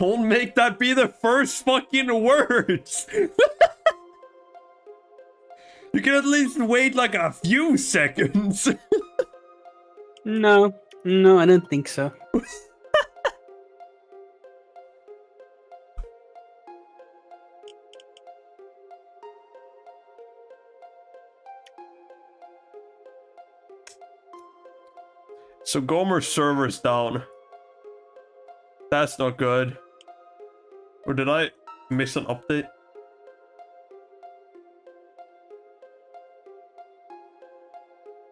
Don't make that be the first fucking words. you can at least wait like a few seconds. No, no, I don't think so. so Gomer's server's down. That's not good. Or did I miss an update?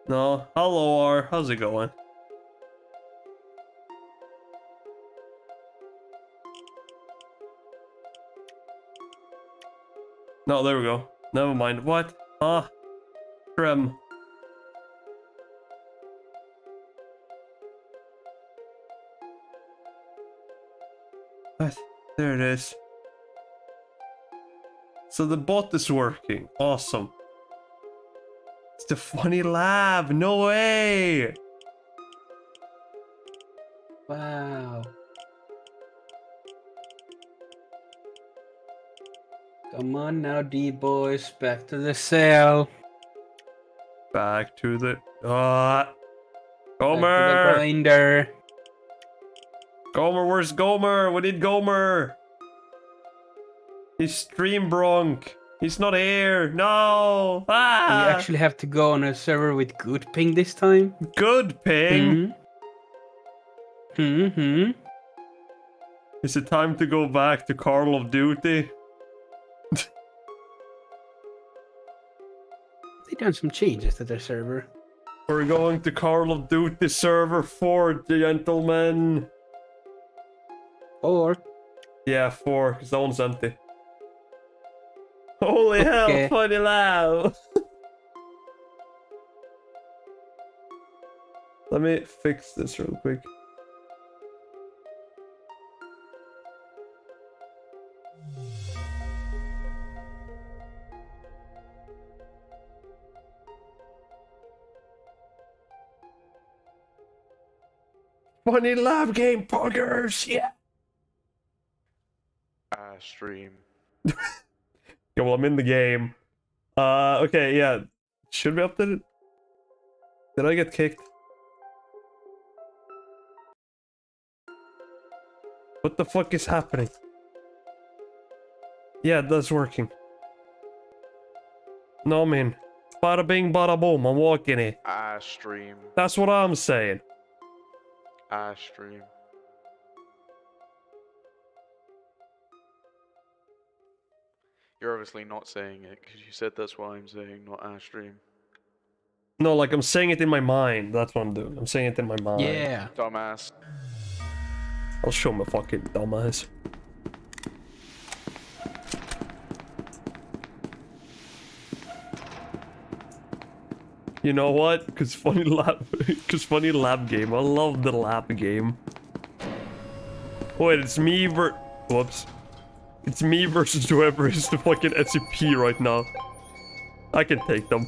No. Hello, R. How's it going? No, there we go. Never mind. What? Ah. Trim. What? There it is. So the bot is working. Awesome. It's the funny lab. No way. Wow. Come on now, D boys, back to the cell. Back to the uh Back to the grinder. Gomer, where's Gomer? We need Gomer. He's stream bronk. He's not here. No. Ah. We actually have to go on a server with good ping this time. Good ping. Hmm. Hmm. Is it time to go back to Call of Duty? They done some changes to their server. We're going to Call of Duty server 4, gentlemen. Or Yeah, 4, because that one's empty. Holy hell, Okay. funny loud. Let me fix this real quick. Funny lab game poggers, yeah. Stream. Yeah, well, I'm in the game. Uh, okay, yeah. Should we update it? Did I get kicked? What the fuck is happening? Yeah, that's working. No, I man. Bada bing, bada boom. I'm walking it. I stream. That's what I'm saying. I stream. You're obviously not saying it because you said that's why I'm saying, not I. No, like I'm saying it in my mind. That's what I'm doing. I'm saying it in my mind. yeah. Dumbass. I'll show my fucking dumbass. You know what? Cause funny lab, cause funny lab game. I love the lab game. Wait, it's me ver. Whoops. It's me versus whoever is the fucking SCP right now. I can take them.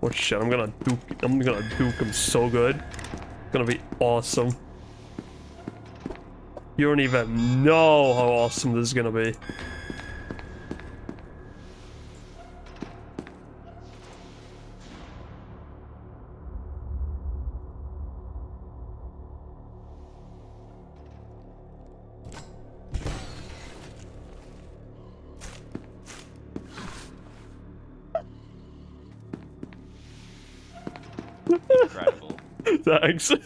Oh shit, I'm gonna duke I'm gonna duke him so good. It's gonna be awesome. You don't even know how awesome this is gonna be.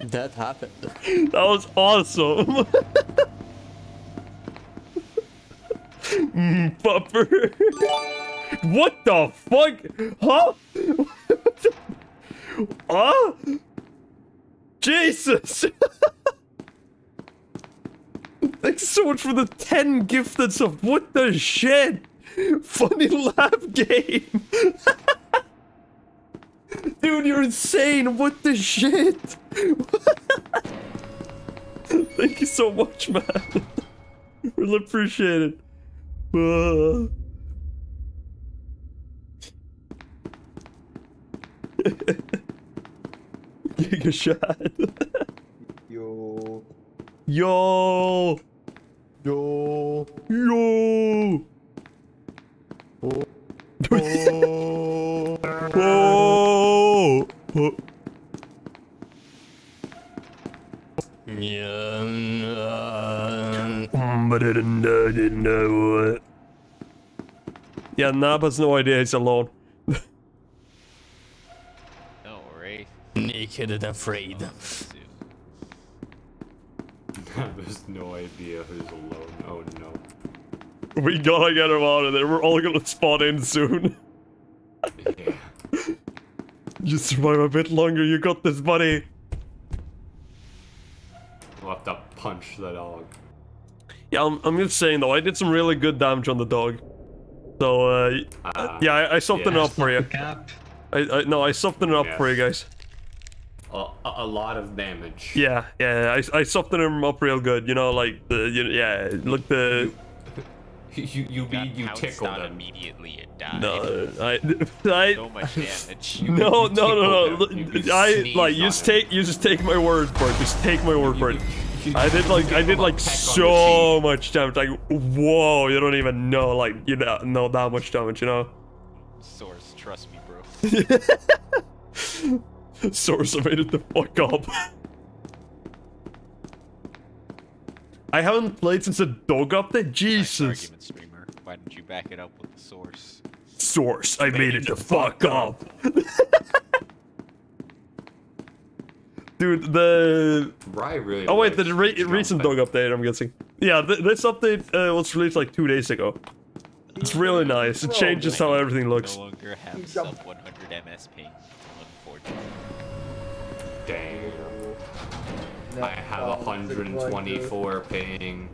That happened. that was awesome. mm, pupper. what the fuck? Huh? Huh? Jesus. Thanks so much for the 10 gifted stuff. What the shit? Funny lab game. Dude, you're insane. What the shit? Thank you so much, man. Really appreciate it. Uh. Giga shot. Yo. Yo. Yo. Yo. Oh. Whoa! Oh. Yeah. But didn't know, didn't know. Yeah, Nab has no idea he's alone. Don't worry. Naked and afraid. There's no idea who's alone. Oh no. We gotta get him out of there. We're all gonna spawn in soon. Yeah. You survive a bit longer. You got this, buddy. We'll have to punch the dog. Yeah, I'm, I'm just saying though. I did some really good damage on the dog. So, uh, Uh, yeah, I, I softened it yeah. up for you. Cap. I, I no, I softened it up for you guys. A, a, a lot of damage. Yeah, yeah, I, I softened him up real good. You know, like the, you yeah, look the. You you Got be you pounced tickled on him. immediately and died. No, I, I, So much damage. You no, you no, no, tickled no. him. You- you I like you on just him. take you just take my word for it. Just take my word for it. You- I did like I did like peck on the so much damage. Like whoa, you don't even know like you know, know that much damage. You know. Source, trust me, bro. Source I made it the fuck up. I haven't played since the dog update. Nice Jesus. argument, streamer. Why didn't you back it up with the source? Source, I made it to fuck up. Dude, the Rye really. oh wait, the re- jumping. recent dog update. I'm guessing. Yeah, th- this update uh, was released like two days ago. It's really nice. It changes how everything looks. No longer have sub 100 MS ping. Unfortunately. Damn. No, I have oh, 124 ping.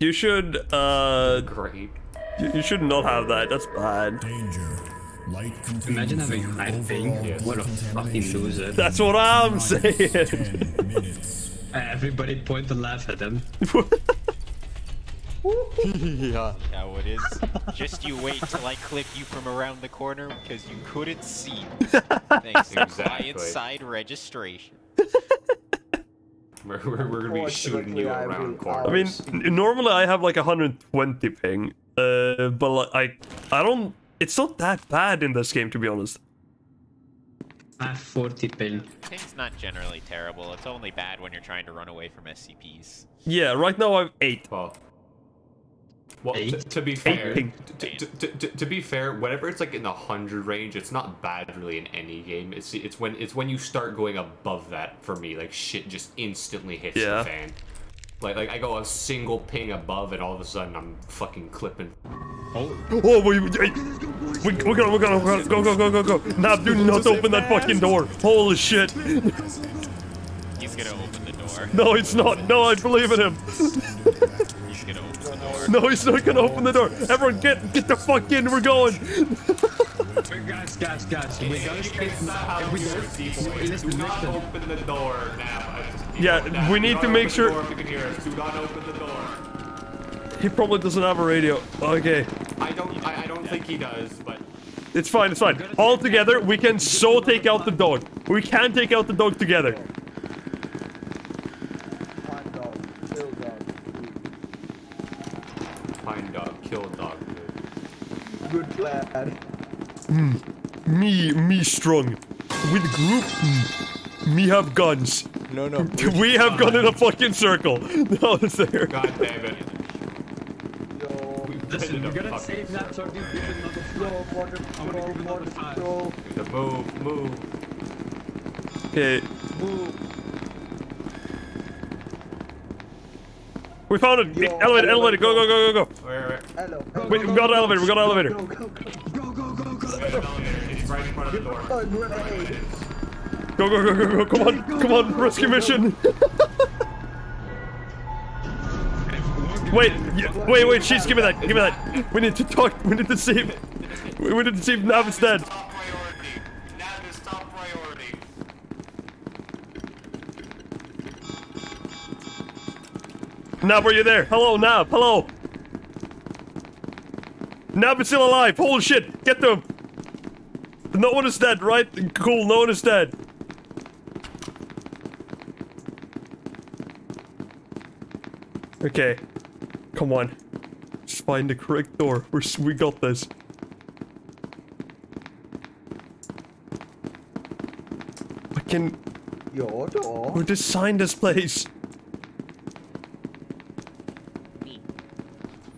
You should uh, Great. you, you should not have that. That's bad. Danger. Light Imagine having film high ping. overall What a fucking contamination. loser. That's what I'm saying. 10 minutes. Everybody point and laugh at them. yeah. How it is. Just you wait till I clip you from around the corner because you couldn't see. Thanks to Exactly. client side registration. We're, we're, we're gonna be shooting you Unfortunately, I around corners. I mean, n- normally I have like 120 ping, uh, but like I, I don't. It's not that bad in this game, to be honest. I have 40 ping. Ping's not generally terrible. It's only bad when you're trying to run away from SCPs. Yeah, right now I have eight. Well, well to, to be fair, ping. to, to, to, to, to be fair, whenever it's like in the hundred range, it's not bad really in any game. It's it's when it's when you start going above that for me, like shit just instantly hits Yeah. the fan. Like like I go a single ping above, and all of a sudden I'm fucking clipping. Oh, oh we, we, hey, we, we gotta, we gotta, we gotta, go, go, go, go, go. Now, do not open that fucking door. Holy shit. He's gonna open the door. No, it's not. No, I believe in him. No, he's not gonna open the door. Everyone, get, get the fuck in. We're going. Guys, guys, guys, we gotta skip It's not how we you gotta- receive we- voice. Do not open the door now. Yeah, we need to make sure- door if you can hear us. Do not open the door. He probably doesn't have a radio. Okay. I don't. I, I don't think he does, but. It's fine, it's fine. All together, we can so take out the dog. We can take out the dog together. Find dog, kill dog. Find dog, kill dog. Good plan. Me, me strong. With group, mm, me have guns. No, no. We have gone in a fucking circle. No, it's there. God damn it. Yo, Listen, we're gonna Fuck. save that so give it another yo, five. water I'm gonna patrol, give it water another The move, move. Okay, Move. We found it. Yo, elevator, elevator, go, go, go, go, go. Where, where? Hello. Wait, we got an elevator, we got an elevator. Go, go, go. Go, go, go, go. Where's the elevator? It's right in front of the door. Oh, grenade. Go, go, go, go, go. Come on, come on, rescue mission. Wait, y- wait, wait, she's give me that, give me that. We need to talk, we need to see we we need to see if Nub, are you there? Hello, Nub. Hello. Nub is still alive. Holy shit. Get them. No one is dead, right? Cool. No one is dead. Okay. Come on. Just find the correct door. We're, we got this. I can... Your door? Who designed this place?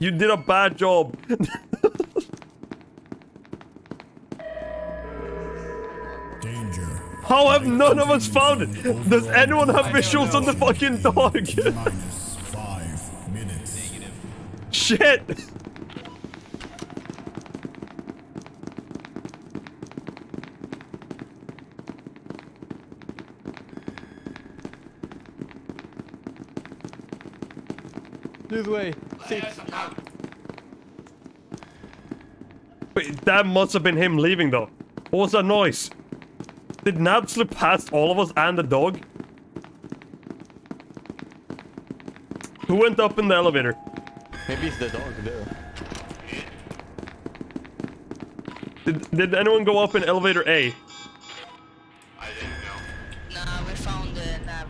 You did a bad job. Danger. How have none of us found it? Does anyone have visuals on the fucking dog? Minus five minutes. Shit! This way. Six. Wait, that must have been him leaving though. What was that noise? Did Nab slip past all of us and the dog? Who went up in the elevator? Maybe it's the dog there. Did, did anyone go up in elevator A? Nah, we found the nav.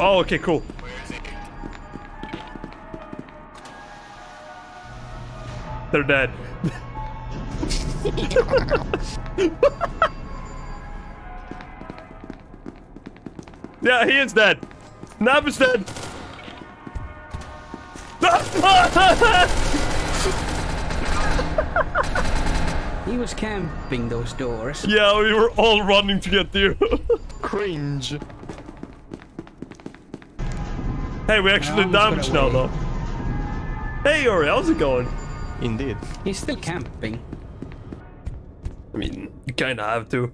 Oh, okay, cool. They're dead. yeah, he is dead. Nab is dead. He was camping those doors. yeah, we were all running to get there. Cringe. hey, we actually almost got damaged now, though. Hey, Yuri, how's it going? Indeed. He's still camping. I mean, you kind of have to.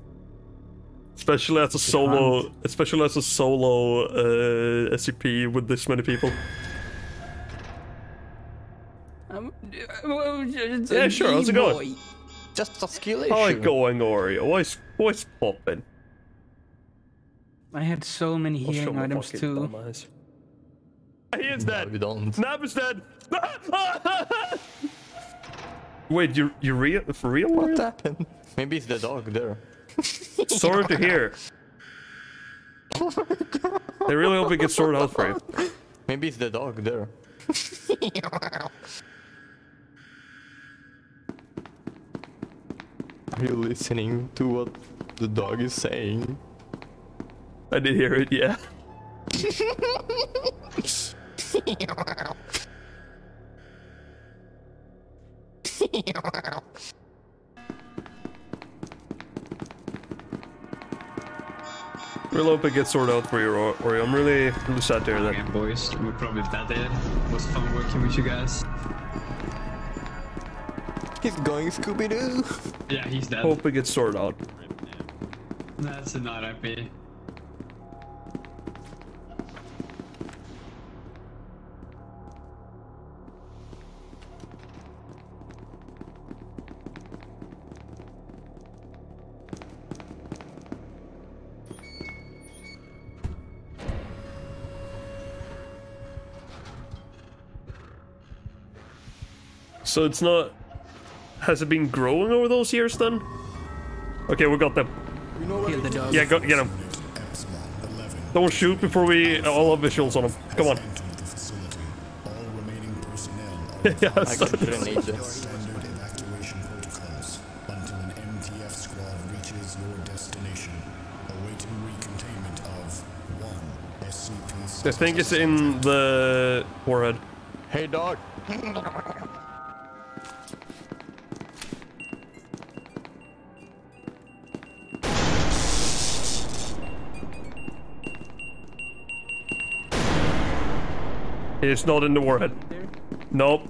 Especially as a solo, especially as a solo uh, SCP with this many people. Um, Yeah, sure, how's it going? Just a skill How issue. it going, Oreo? What's what's popping? I had so many I'll healing items too. dumbass. He is No, dead. we don't. Nab is dead. Wait, you you real for real? What Oreo? happened? Maybe it's the dog there. Sorry to hear. I really hope it gets sorted out for you. Maybe it's the dog there. Are you listening to what the dog is saying? I did hear it, yeah. Really hope it gets sorted out for you, Or- Oreo. I'm really, really sad to hear that. Yeah, boys, we're probably dead there. It was fun working with you guys. He's going Scooby Doo. Yeah, he's dead. Hope it gets sorted out. That's not happy. So it's not. Has it been growing over those years then? Okay, we got them. Kill the dog. Yeah, go get them. Don't shoot before we all have visuals on them. Come on. Enter the facility. All remaining personnel are yeah, I so- got grenade. standard evacuation protocols until an MTF squad reaches your destination. Awaiting recontainment of one SCP. I think it's in the forehead. Hey dog. It's not in the warhead. Nope.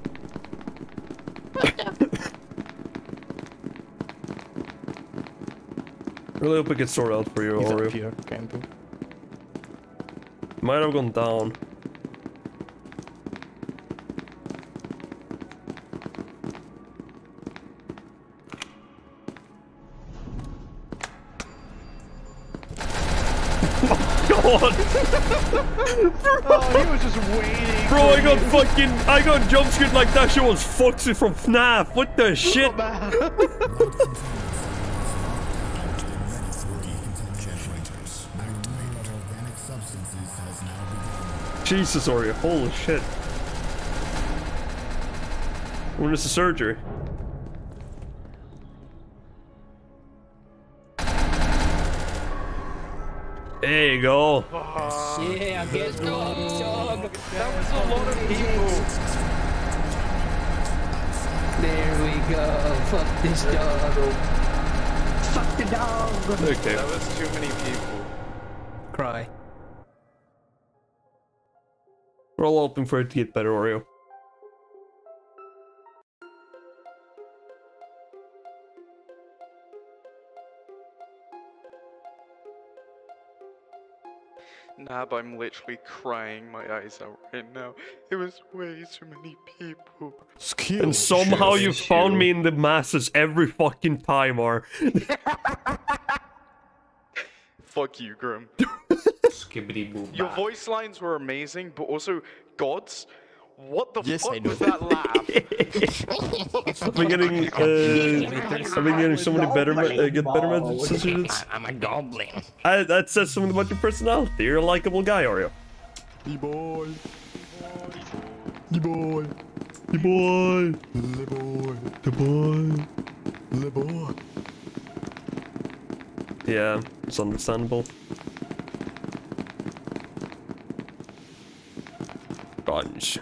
really hope it gets sorted out for you, He's up Oreo. here camping. Might have gone down. Oh, God! Oh, he was just waiting. Bro, I got fucking, I got jump scared like that shit was Foxy from FNAF. What the shit? Generators. Activate organic substances has now begun. Jesus, Oreo. Holy shit. When is the surgery? There you go. Yeah, get dog. That was a lot of people. There we go. Fuck this dog. Fuck the dog. Okay. That was too many people. Cry. We're all hoping for it to get better, Oreo. Nab, I'm literally crying my eyes out right now. It was way too many people. Skill. And somehow you found me in the masses every fucking time, or Fuck you, Grim. Skibbity boom. Your voice lines were amazing, but also, gods, what the Yes, I fuck know. was that laugh? I've been getting, uh, I've been getting so many better, uh, get better messages. I'm a goblin. I, that says something about your personality. You're a likable guy, Oreo. The boy. The boy. The boy. The boy. The boy. The boy. Yeah, it's understandable. Bunch.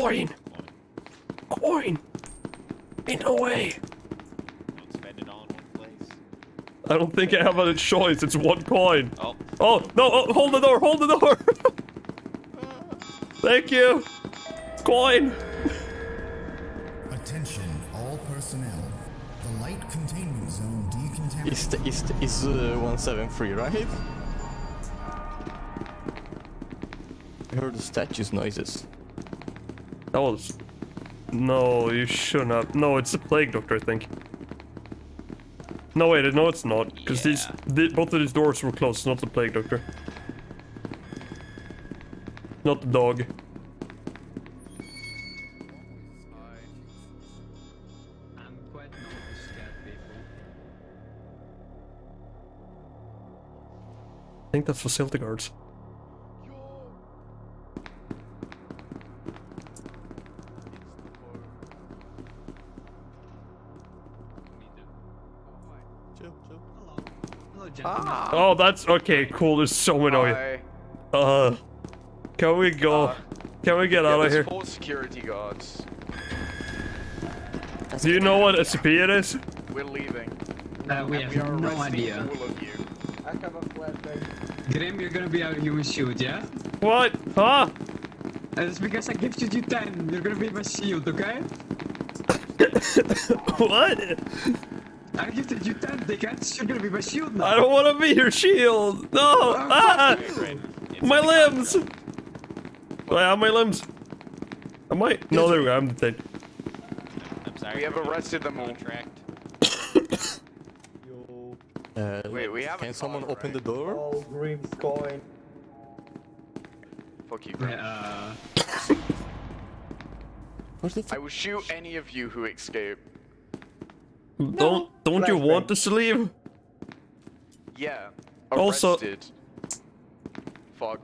Coin! Coin! Ain't no way! Don't spend it all in one place. I don't think I have a choice, it's one coin. Oh, Oh, no, oh, hold the door, hold the door! Thank you! Coin! Attention, all personnel. The light containment zone decontaminated. Is the, is the, is uh, 173 right? I heard the statues noises. That was... No, you shouldn't have. No, it's the Plague Doctor, I think. No, wait, no, it's not. Because these, the, both of these doors were closed, not the Plague Doctor. Not the dog. I'm quite known to scare people. I think that's facility guards. Oh, that's okay. Cool. There's so many. of you. Hi. Uh, can we go? Uh, can we get Yeah, out of here? four security guards. Do you know what a SCP it is? We're leaving. Uh, we and have we are no arresting idea. all of you. Grim, you're gonna be our human shield, yeah? What? Huh? Uh, it's because I gifted you 10. You're gonna be my shield, okay? what? I gifted you 10 tickets. You're gonna be my shield now. I don't want to be your shield. No. Ah! My limbs. Do I have my limbs? I might. No, there we go. I'm dead. I'm sorry. We have arrested them all. Contract. Uh, Wait, we have a Can someone card, open right? the door? Fuck you, Grim. Uh, What I will shoot any of you who escape. Don't don't you want to leave? Yeah. Also- Fuck.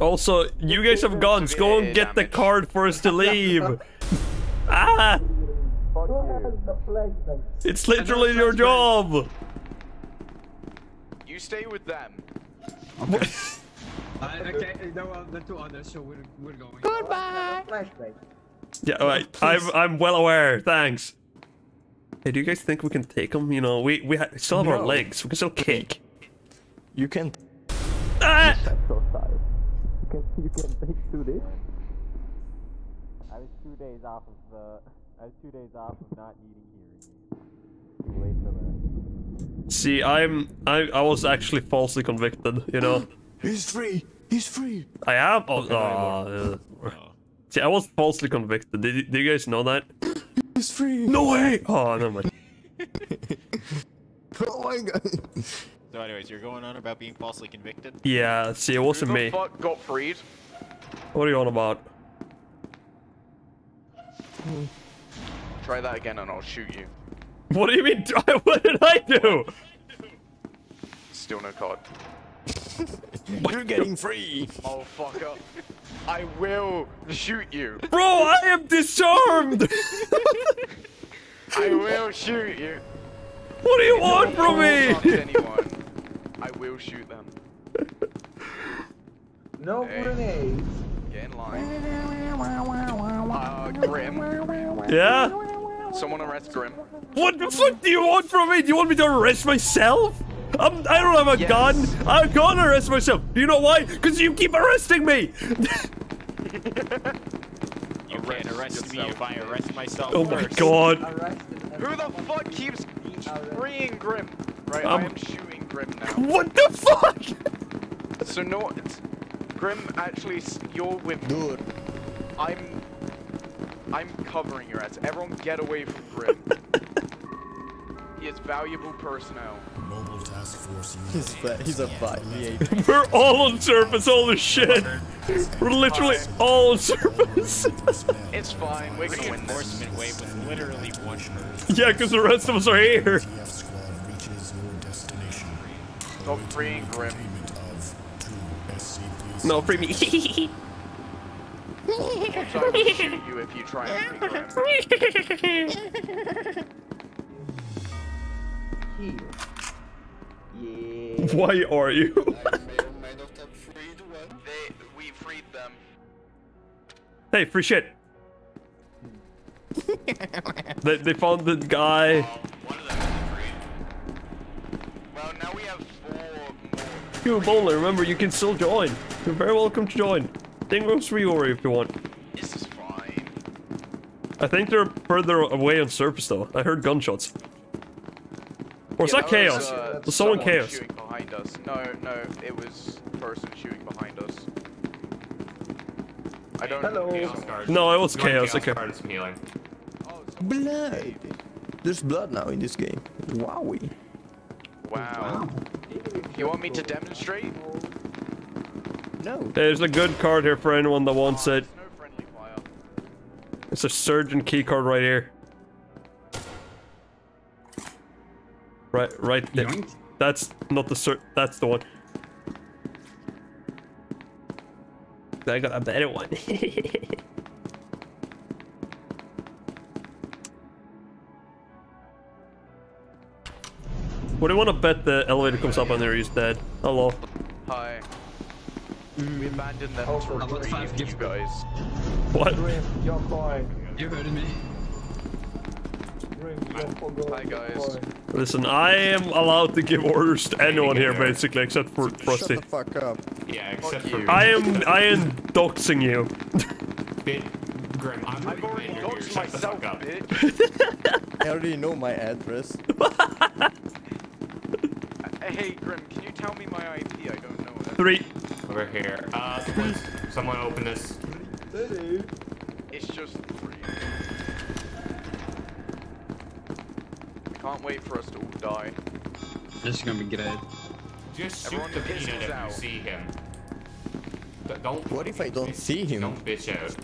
Also, you guys have guns. Go and get the card for us to leave. ah! It's literally your job. You stay with them. uh, okay, there are the two others, so we're, we're going. Yeah, alright. I'm I'm well aware. Thanks. Hey, do you guys think we can take them? You know, we we ha still have our legs. We can still kick. You can. Ah! so sorry. You can you can take to this. I was two days off of the. I was two days off of not needing hearing. Too late for that. See, I'm I I was actually falsely convicted. You know, He's free. He's free. I am. Oh, aw, uh, See, I was falsely convicted. Did, you- do you guys know that? He's free. No way! Oh, never mind. Oh my god. So, anyways, you're going on about being falsely convicted. Yeah, see, it wasn't Who the me. fuck got freed? What are you on about? Try that again and I'll shoot you. What do you mean? what did I do? Still no card. You're getting free. Motherfucker. I will shoot you. Bro, I am disarmed! I will shoot you. What do you want from me? Anyone. I will shoot them. No Hey. grenades. Get in line. Uh, Grim. Yeah? Someone arrest Grim. What the fuck do you want from me? Do you want me to arrest myself? I'm, I don't have a Yes. gun. I can't arrest myself. Do you know why? Because you keep arresting me. You can't arrest me if I arrest myself Oh my god. Who the fuck keeps freeing Grim? Right, Um, I am shooting Grim now. What the fuck? So no, it's, Grim, actually, you're with me. Dude. I'm, I'm covering your ass. Everyone get away from Grim. he is valuable personnel. Mobile Task Force He's he's a fight. We're all on surface. Holy shit. We're literally all on surface. It's fine, we're gonna win this. Reinforcement wave was literally one yeah, because the rest of us are here. TF squad reaches your destination. Stop freeing Grim. Payment of two SCP. No, free me. Watch, I will shoot you if you try and free Grim. Here. Yeah. Why are you? They, we freed them. hey, free shit. they, they found the guy. One of them is. Well, now we have four more. You only remember you can still join. You're very welcome to join. Dingo's free over if you want. This is fine. I think they're further away on surface though. I heard gunshots. Or is Yeah, that was, chaos? uh, Was someone someone chaos? shooting behind us. No, no, it was person shooting behind us. I don't Hello. know. Chaos. No, it was chaos, chaos okay. card healing. Blood. There's blood now in this game. Wowie. Wow. You want me to demonstrate? No. There's a good card here for anyone that wants it. There's no friendly fire. It's a surgeon key card right here. Right, right there. Yoink. That's not the sur- that's the one. I got a better one. what do you want to bet the elevator comes up and there he's dead? Oh, Hello. Hi. Mm, we abandoned them Also, to I got retrieve five you gift guys. What? Grim, you're fine. You heard me. Grim, you're for Hi, guys. Listen, I am allowed to give orders to anyone here basically except for Frosty. Shut the fuck up. Yeah, except Fuck for you. I am I am doxing you. Bit Grim. I'm I've the already commander doxed Shut the myself, fuck up. bitch. I already know my address. Hey, Grim, can you tell me my IP? I don't know it. Three. Over here. Uh, someone, someone open this. It's just three. I can't wait for us to all die. This is gonna be great. Just shoot Everyone the pisses peanut if out. you see him. D- Don't. What if I don't see him? Don't bitch out.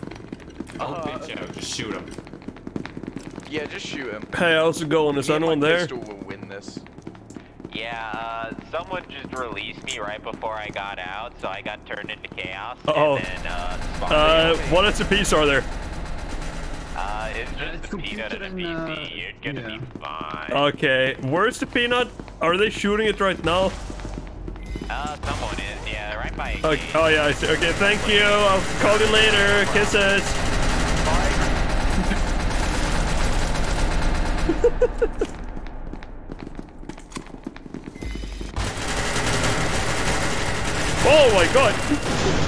Don't Uh, bitch out. Just shoot him. Yeah, just shoot him. Hey, how's it going? Is Me and my anyone there? pistol will win this. Yeah, uh, someone just released me right before I got out, so I got turned into chaos. Uh-oh. And then, uh, spawned Uh, in. what SCPs are there? Uh, it's Uh, just it's the peanut and the PC. You're gonna yeah. be fine. Okay, where's the peanut? Are they shooting it right now? Uh, someone is, yeah, right by. Okay, oh yeah, I see. Okay, thank you. I'll call you later. Kisses. oh my god.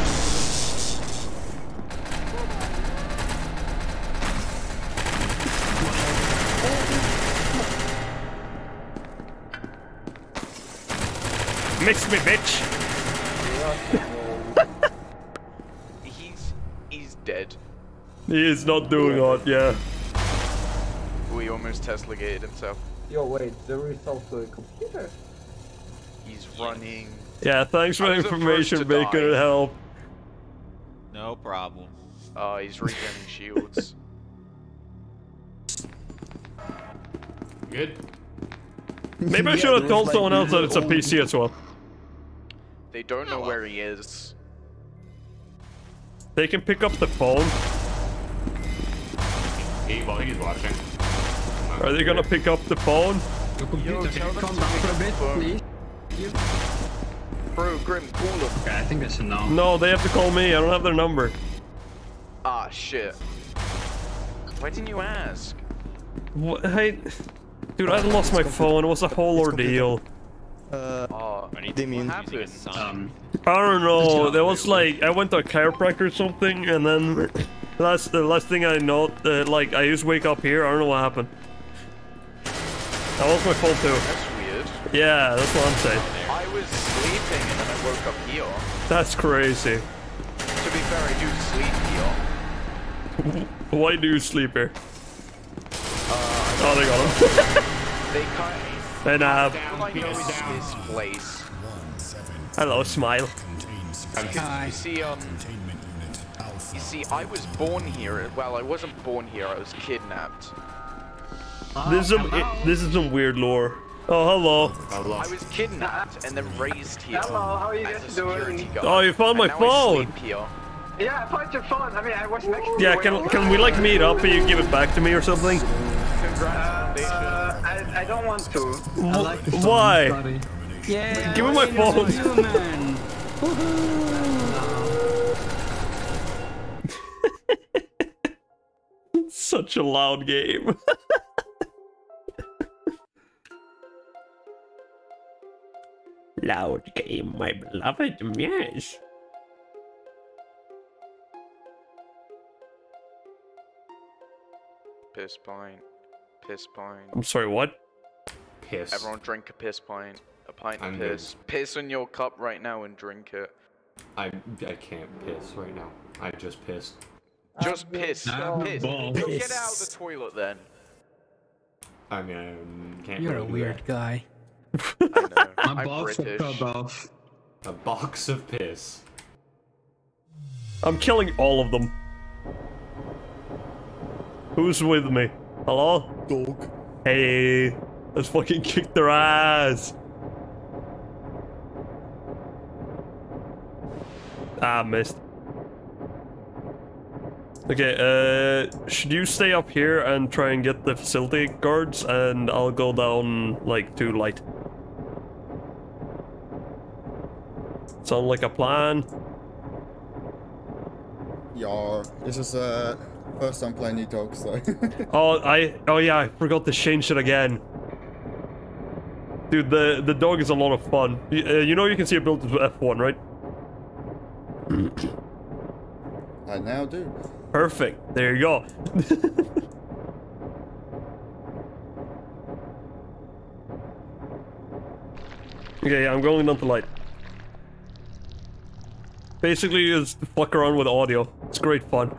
Miss me, bitch. He's he's dead. He is not doing hot, yeah. We almost Tesla gated himself. Yo, wait, there is also a computer. He's running. Yeah, thanks for the was the first information, to Bacon. die. It helped. No problem. Uh, he's regenerating shields. Good. Maybe I should have told like, someone else that it's a PC as well. They don't know where he is. They can pick up the phone. He, well, he's watching. Are they gonna pick up the phone? Your computer can calm down for a bit, please. Bro, Grim, call him. Okay, I think that's a no. No, they have to call me. I don't have their number. Ah, shit. Why didn't you ask? What? Hey, dude, I lost my phone. It was a whole ordeal. Uh, Oh, Damien. what happened? Um, I don't know. There was like I went to a chiropractor or something, and then last the last thing I know, uh, like I used to wake up here. I don't know what happened. That was my phone too. That's weird. Yeah, that's what I'm saying. I was sleeping and then I woke up here. That's crazy. To be fair, I do sleep here. Why do you sleep here? Uh, Oh, they got him. they cut. they have. All I know is this place. Hello, smile. You see, um, you see, I was born here. Well, I wasn't born here. I was kidnapped. This is some this is some weird lore. Oh, hello. I was kidnapped and then raised here Hello, how are you guys doing? guard. Oh, you found my and I phone. here. Yeah, I found your phone. I mean, I was next to Yeah, can can we like meet up and you give it back to me or something? Congrats, Uh, I, I don't want to. I like the Why? Buddy. Yeah. Give me my phone. Such a loud game. loud game, my beloved. Yes. Piss pint. Piss pint. I'm sorry. What? Piss. Everyone drink a piss pint. A pint of I'm good. piss. Piss in your cup right now and drink it. I I can't piss right now. I just pissed. Just piss. Ah, piss. balls. Go get out of the toilet then. I mean, I can't. You're a really do weird guy. I know. My I'm balls British. cut off. A box of piss. I'm killing all of them. Who's with me? Hello? Dog. Hey, let's fucking kick their ass. Ah, missed. Okay, uh, should you stay up here and try and get the facility guards, and I'll go down, like, to light. Sound like a plan? Ja, this is uh first time playing new dog, so Oh, I, oh yeah, I forgot to change it again. Dude, the, the dog is a lot of fun. Y- uh, you know you can see it built with F1, right? I now do. Perfect. There you go. okay, I'm going down to light. Basically, just fuck around with audio. It's great fun.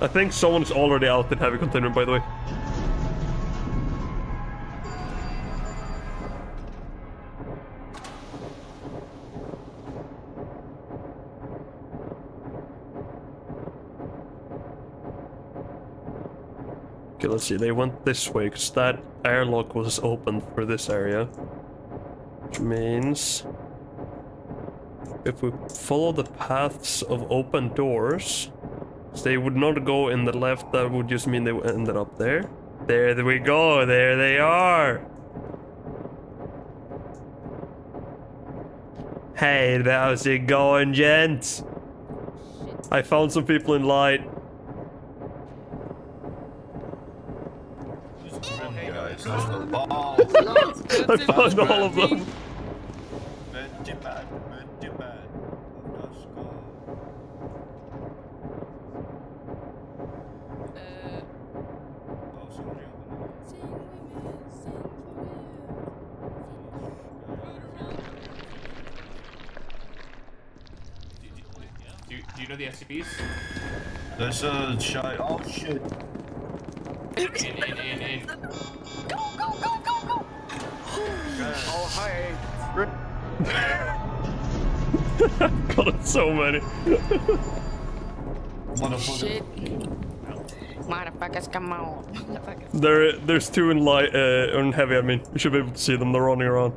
I think someone's already out in heavy containment, by the way. Okay, let's see. They went this way because that airlock was open for this area. Which means if we follow the paths of open doors, they would not go in the left. That would just mean they ended up there. There we go. There they are. Hey, how's it going, gents? I found some people in light. I found all of them. Do you, do you know the SCPs? There's a shy. Oh shit. Got so many. Motherfucker. Motherfuckers, come on. Motherfuckers. There, there's two in light, uh, in heavy. I mean, you should be able to see them. They're running around.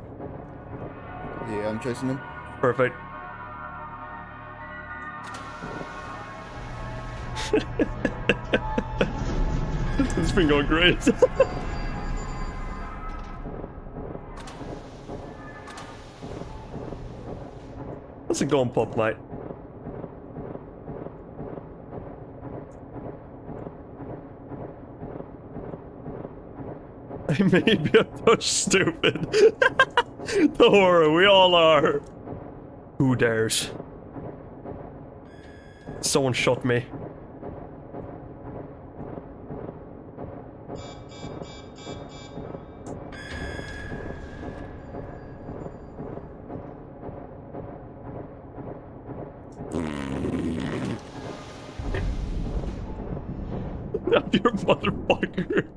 Yeah, I'm chasing them. Perfect. this has been going great. How's it going, Pop Mate? may be a so stupid. Don't worry, we all are. Who dares? Someone shot me. Your motherfucker.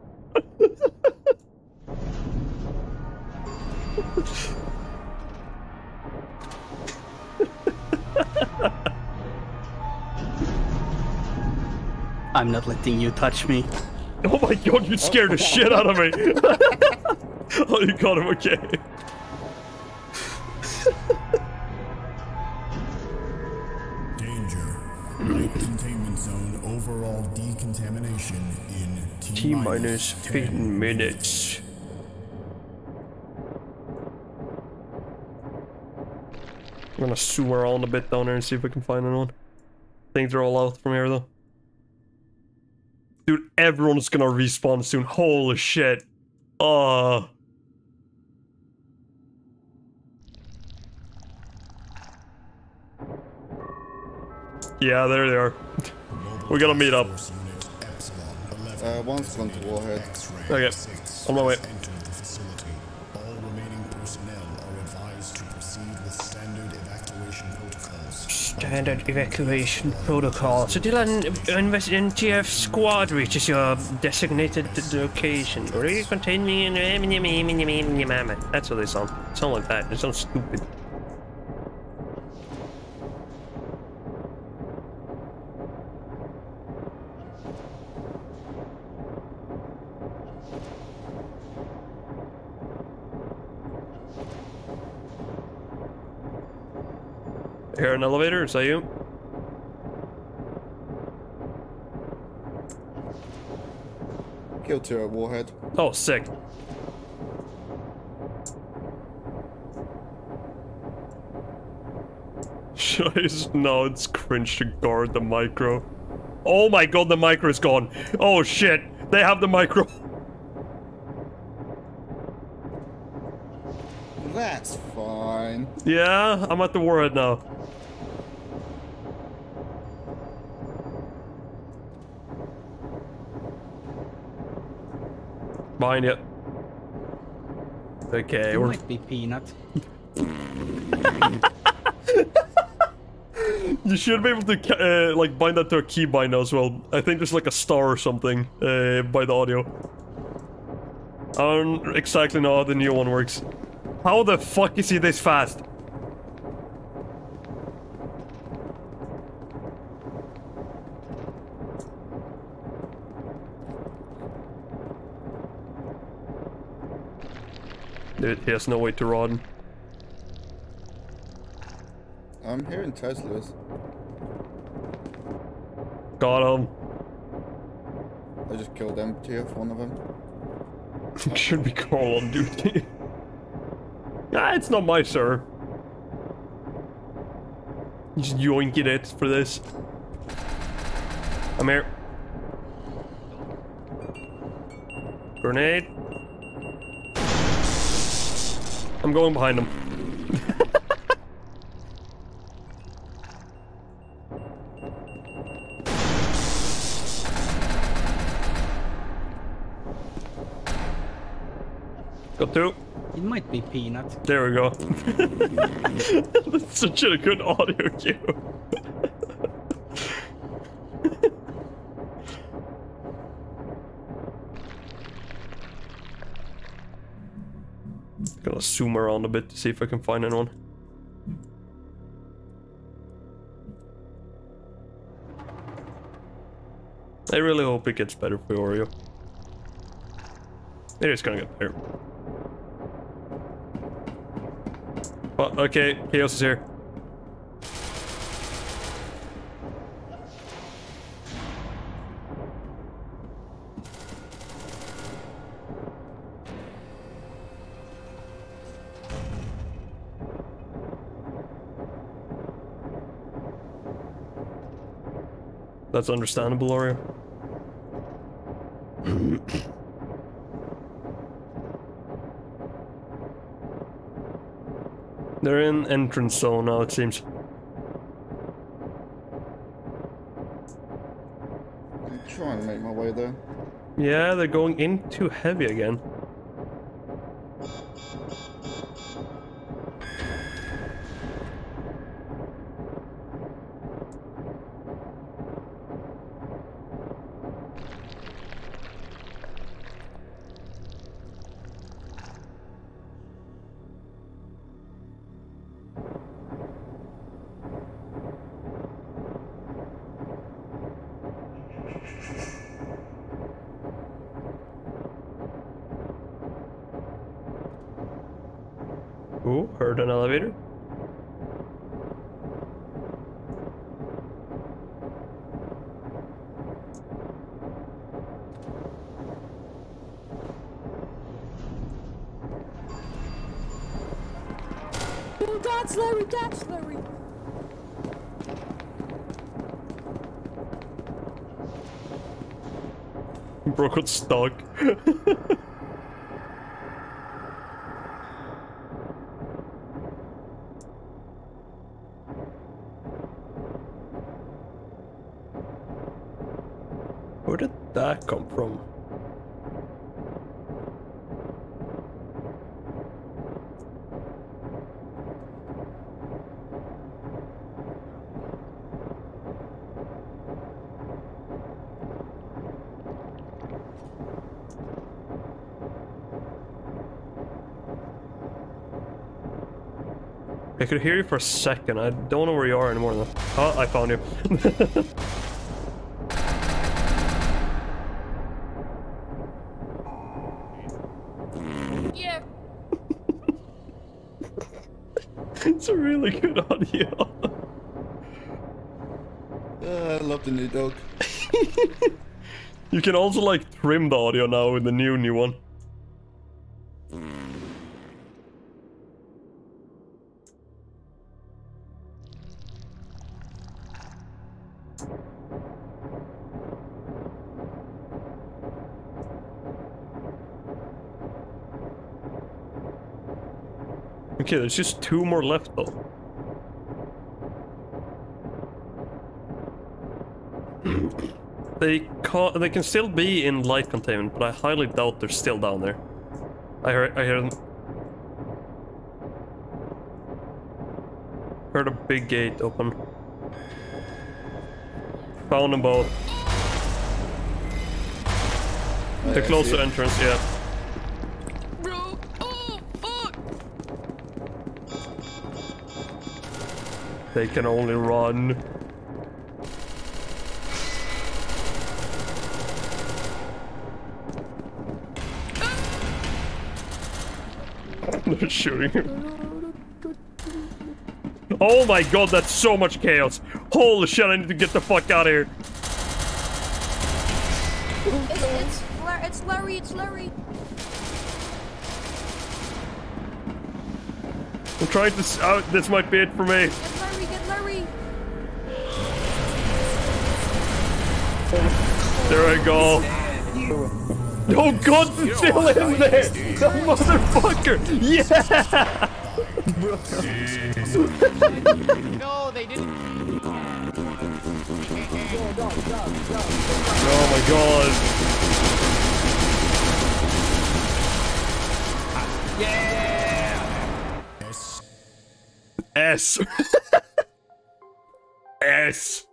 I'm not letting you touch me. Oh my god, you scared the shit out of me. oh, you got him okay. Danger. Light containment zone overall decontamination in T, T minus 10 minutes. I'm gonna zoom around a bit down there and see if we can find anyone. Things are all out from here though. Dude, everyone's gonna respawn soon. Holy shit. Uh Yeah, there they are. we gotta meet up. Uh, one's gone to Warhead. Okay, on my way. Standard evacuation protocol. So Dylan, invest in TF squad reaches your designated location. Recontain me in That's what they sound. Sound like that. They sound stupid. An elevator, is that you? Kill two at Warhead. Oh, sick. Should I just... No, it's cringe to guard the micro. Oh my god, the micro is gone. Oh shit, they have the micro. That's fine. Yeah, I'm at the warhead now. Behind you. Okay, You we're might be peanut. You should be able to uh, like bind that to a keybind as well. I think there's like a star or something uh, by the audio. I don't exactly know how the new one works. How the fuck is he this fast? Dude, he has no way to run. I'm hearing Teslas. Got him. I just killed MTF, one of them. Should be Call of Duty. ah, it's not my sir. Just yoinking it for this. I'm here. Grenade. I'm going behind him. Got two. It might be peanut. There we go. That's such a good audio cue. Gonna zoom around a bit to see if I can find anyone. I really hope it gets better for Oreo. It is gonna get better. But okay. Chaos is here. That's understandable, Oreo. They're in entrance zone now, it seems. I'm trying to make my way there. Yeah, they're going in too heavy again. Bro got stuck. Where did that come from? I could hear you for a second. I don't know where you are anymore though. Oh, I found you. Yeah. it's a really good audio. Uh, I love the new dog. You can also like trim the audio now with the new new one. Okay, there's just two more left though. They ca they can still be in light containment, but I highly doubt they're still down there. I heard I hear them. Heard a big gate open. Found them both. The closer entrance, yeah. They can only run. They're shooting him. Oh my god, that's so much chaos. Holy shit, I need to get the fuck out of here. It's, it's, it's Larry, it's Larry. I'm trying to out. Uh, this might be it for me. There I go. Oh god, it's still in there! The motherfucker! Yeah! no, they didn't. Oh my god. S. S. S.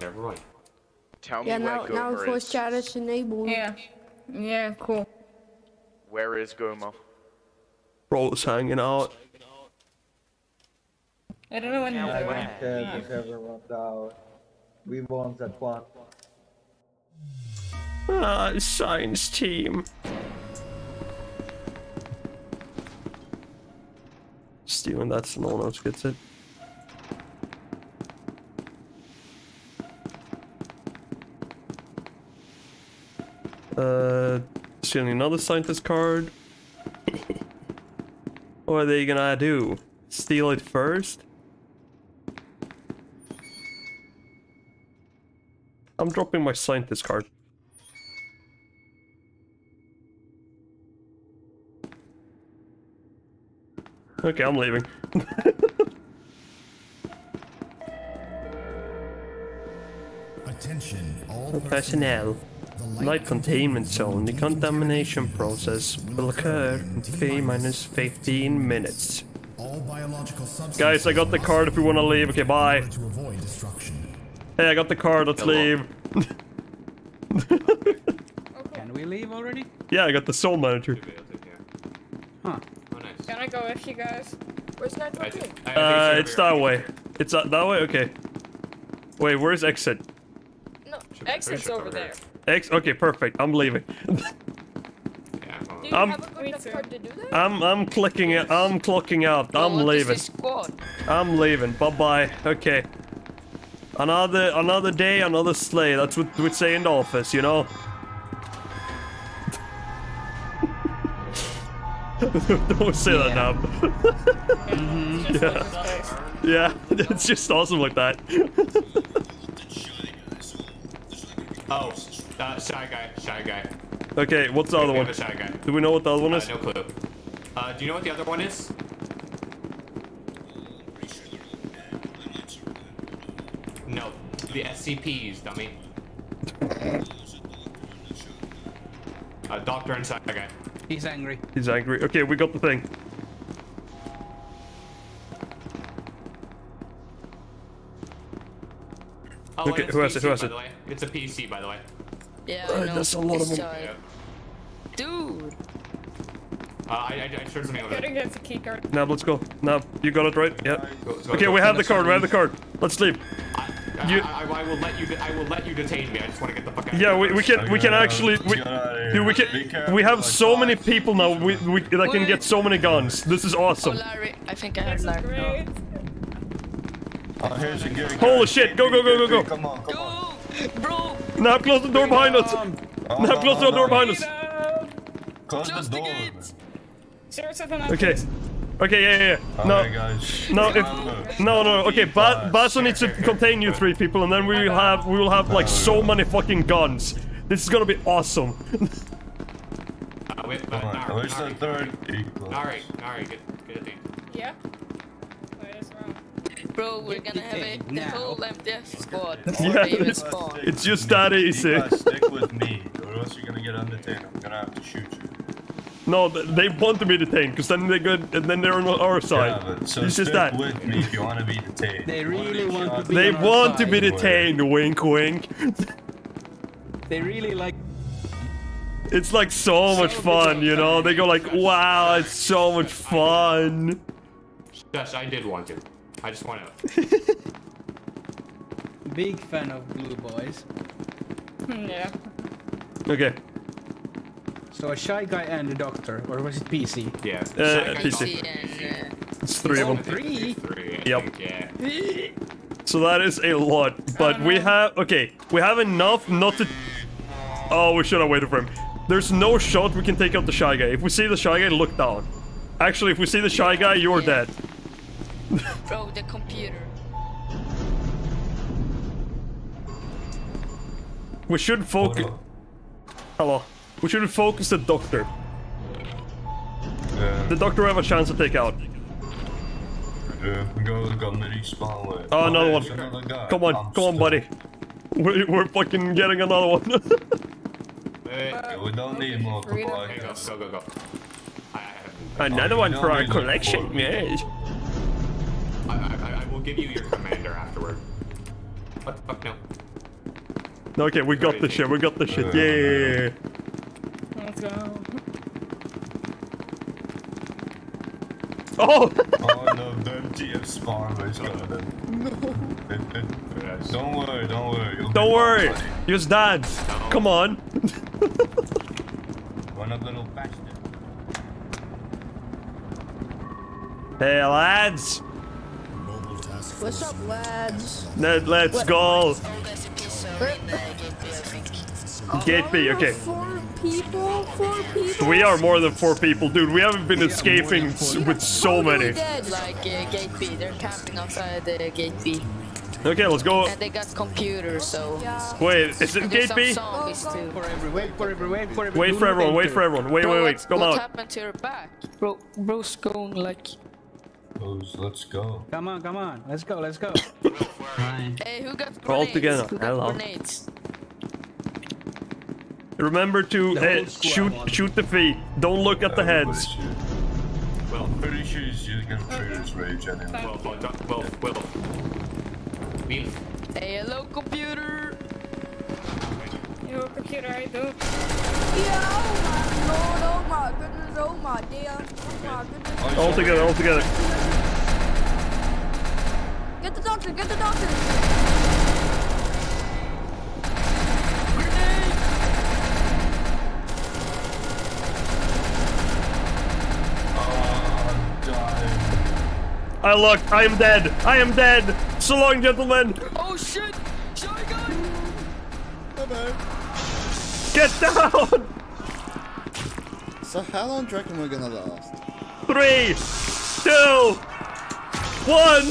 Never mind. Tell Yeah, me now, where now Gomer voice is. chat is enabled. Yeah. Yeah, cool. Where is Gomo? Bro's hanging out. I don't know when I they're don't if everyone out. We won that one. Ah, science team. Stealing that so no one else gets it. Uh, stealing another scientist card. what are they gonna do? Steal it first? I'm dropping my scientist card. Okay, I'm leaving. Attention, all Personnel. Light containment zone. The contamination process will occur in 3 minus 15 minutes. all biological substances Guys, I got the card if we want to leave. Okay, bye. to avoid destruction. Hey, I got the card. Let's leave. Can we leave already? Yeah, I got the soul manager. Huh. Can I go with you guys? Where's Nitro I. I, I Uh, think it's that way. It's that, that way? Okay. Wait, where's exit? No, Should exit's over over there. X? Okay, perfect. I'm leaving. Do you have a good to do that? I'm I'm clicking it. I'm clocking out. I'm what is leaving. I'm leaving. Bye bye. Okay. Another another day, another sleigh. That's what we'd say in the office, you know. Don't say that now. yeah. Yeah, it's just awesome like that. Oh, uh, shy guy, shy guy. okay, what's the other one? shy guy. Do we know what the other one Uh, is? no clue. Uh, do you know what the other one is? No, the SCPs, dummy. Uh, doctor inside shy guy. He's angry. He's angry. Okay, we got the thing. Oh, Okay, and it's who has it, who has it? It's a PC, by the way. Yeah, I know. that's a lot of This them. Dude. Uh, I, I, I shared something with Gotta it. get the key card. Now let's go. Now you got it right. Yeah. Go- go- Okay, go. we have the card. We have the card. Let's leave. I, You- I, I, I will let you. I will let you detain me. I just want to get the fuck out. Yeah, here we, we can we can actually we, dude, we can we have so many people now we, we that can get so many guns. This is Oh, awesome. Larry. I think I heard This is Larry. Oh, here's a good Holy shit! Go go go go go! Come on, come on. Bro, Now close the door behind us. Oh, Now close the door behind us. Close close the the door. Gates. Zero seven nine. Okay. Okay, yeah, yeah, yeah. No, Alright, guys. no, if, no, no. Okay, ba fast. Basso needs to contain you three people, and then we will have we will have like so many fucking guns. This is gonna be awesome. Uh, wait, uh, Come where's the third equal? Nari, Nari, get, get thing. Yeah. Wait, that's wrong. Bro, we're gonna have a, the now. whole MTF squad. Yeah, Even it's, spawn. it's just that easy. You stick with me, or else you're gonna get undetained. I'm gonna have to shoot you. No, they want to be detained because then they're good, and then they're on our side. Yeah, but so it's just that with me if you want to be detained. They really want to be they on our want to side. be detained. Wink, wink. They really like. It's like so much fun, you know. They go like, "Wow, it's so much fun." Yes, I did want to. I just want to. Big fan of Blue Boys. Yeah. Okay. So a shy guy and a doctor, or was it PC? Yeah. Uh, Shy PC. PC and uh, It's three of them. three. Three. Yep. think, Yeah. So that is a lot, but we have okay. We have enough not to. Oh, we should have waited for him. There's no shot we can take out the shy guy. If we see the shy guy, look down. Actually, if we see the shy guy, you're dead. bro, the computer. We should focus. Hello. We should focus the doctor. Yeah, The doctor we have a chance to take out. yeah. Go, go mini spawn with. Oh, another one. another guy. Come on, I'm come on, buddy. We, we're fucking getting another one. Wait, Yeah, we don't need multiple Freedom. like okay, go, go, go, go. I, I, have- another Oh, one for our need like collection, four. I, I, I will give you your commander afterward. What the fuck, no? Okay, we got the shit. We got the shit. Yeah. Let's down. Oh! All of them spawn by each. No. don't worry, don't worry. You'll don't worry. You're dead. No. Come on. One of little. Hey, lads. What's up, lads? Ned, let's what? go. Gate B, okay. Four people? Four people? We are more than four people, dude. We haven't been escaping with so many. Like uh, gate B, they're camping outside the gate B. Okay, let's go. And they got computers, so. Wait, is it And gate B? some zombies too. For every, wait for every, wait for every. Wait for everyone, wait for everyone. Wait, Bro, wait, what, wait. Come what out. happened to your back? Bro, bro's going like. Rose, let's go. Come on, come on. Let's go, let's go. Hey, who got grenades? All together. Who got Hello. grenades? Remember to uh, shoot shoot the feet. Don't look at the heads. Well, pretty sure he's using Trader's Rage anyway. Well, well, done- well, well. Me. Hey, hello, computer. Yo, computer, I do. Yeah, oh my lord, oh my goodness, oh my dear. Oh my goodness. All together, all together. Get the doctor, get the doctor. I look. I am dead. I am dead. So long, gentlemen. Oh shit! Shotgun! Get down. So how long do you reckon we're gonna last? Three, two, one.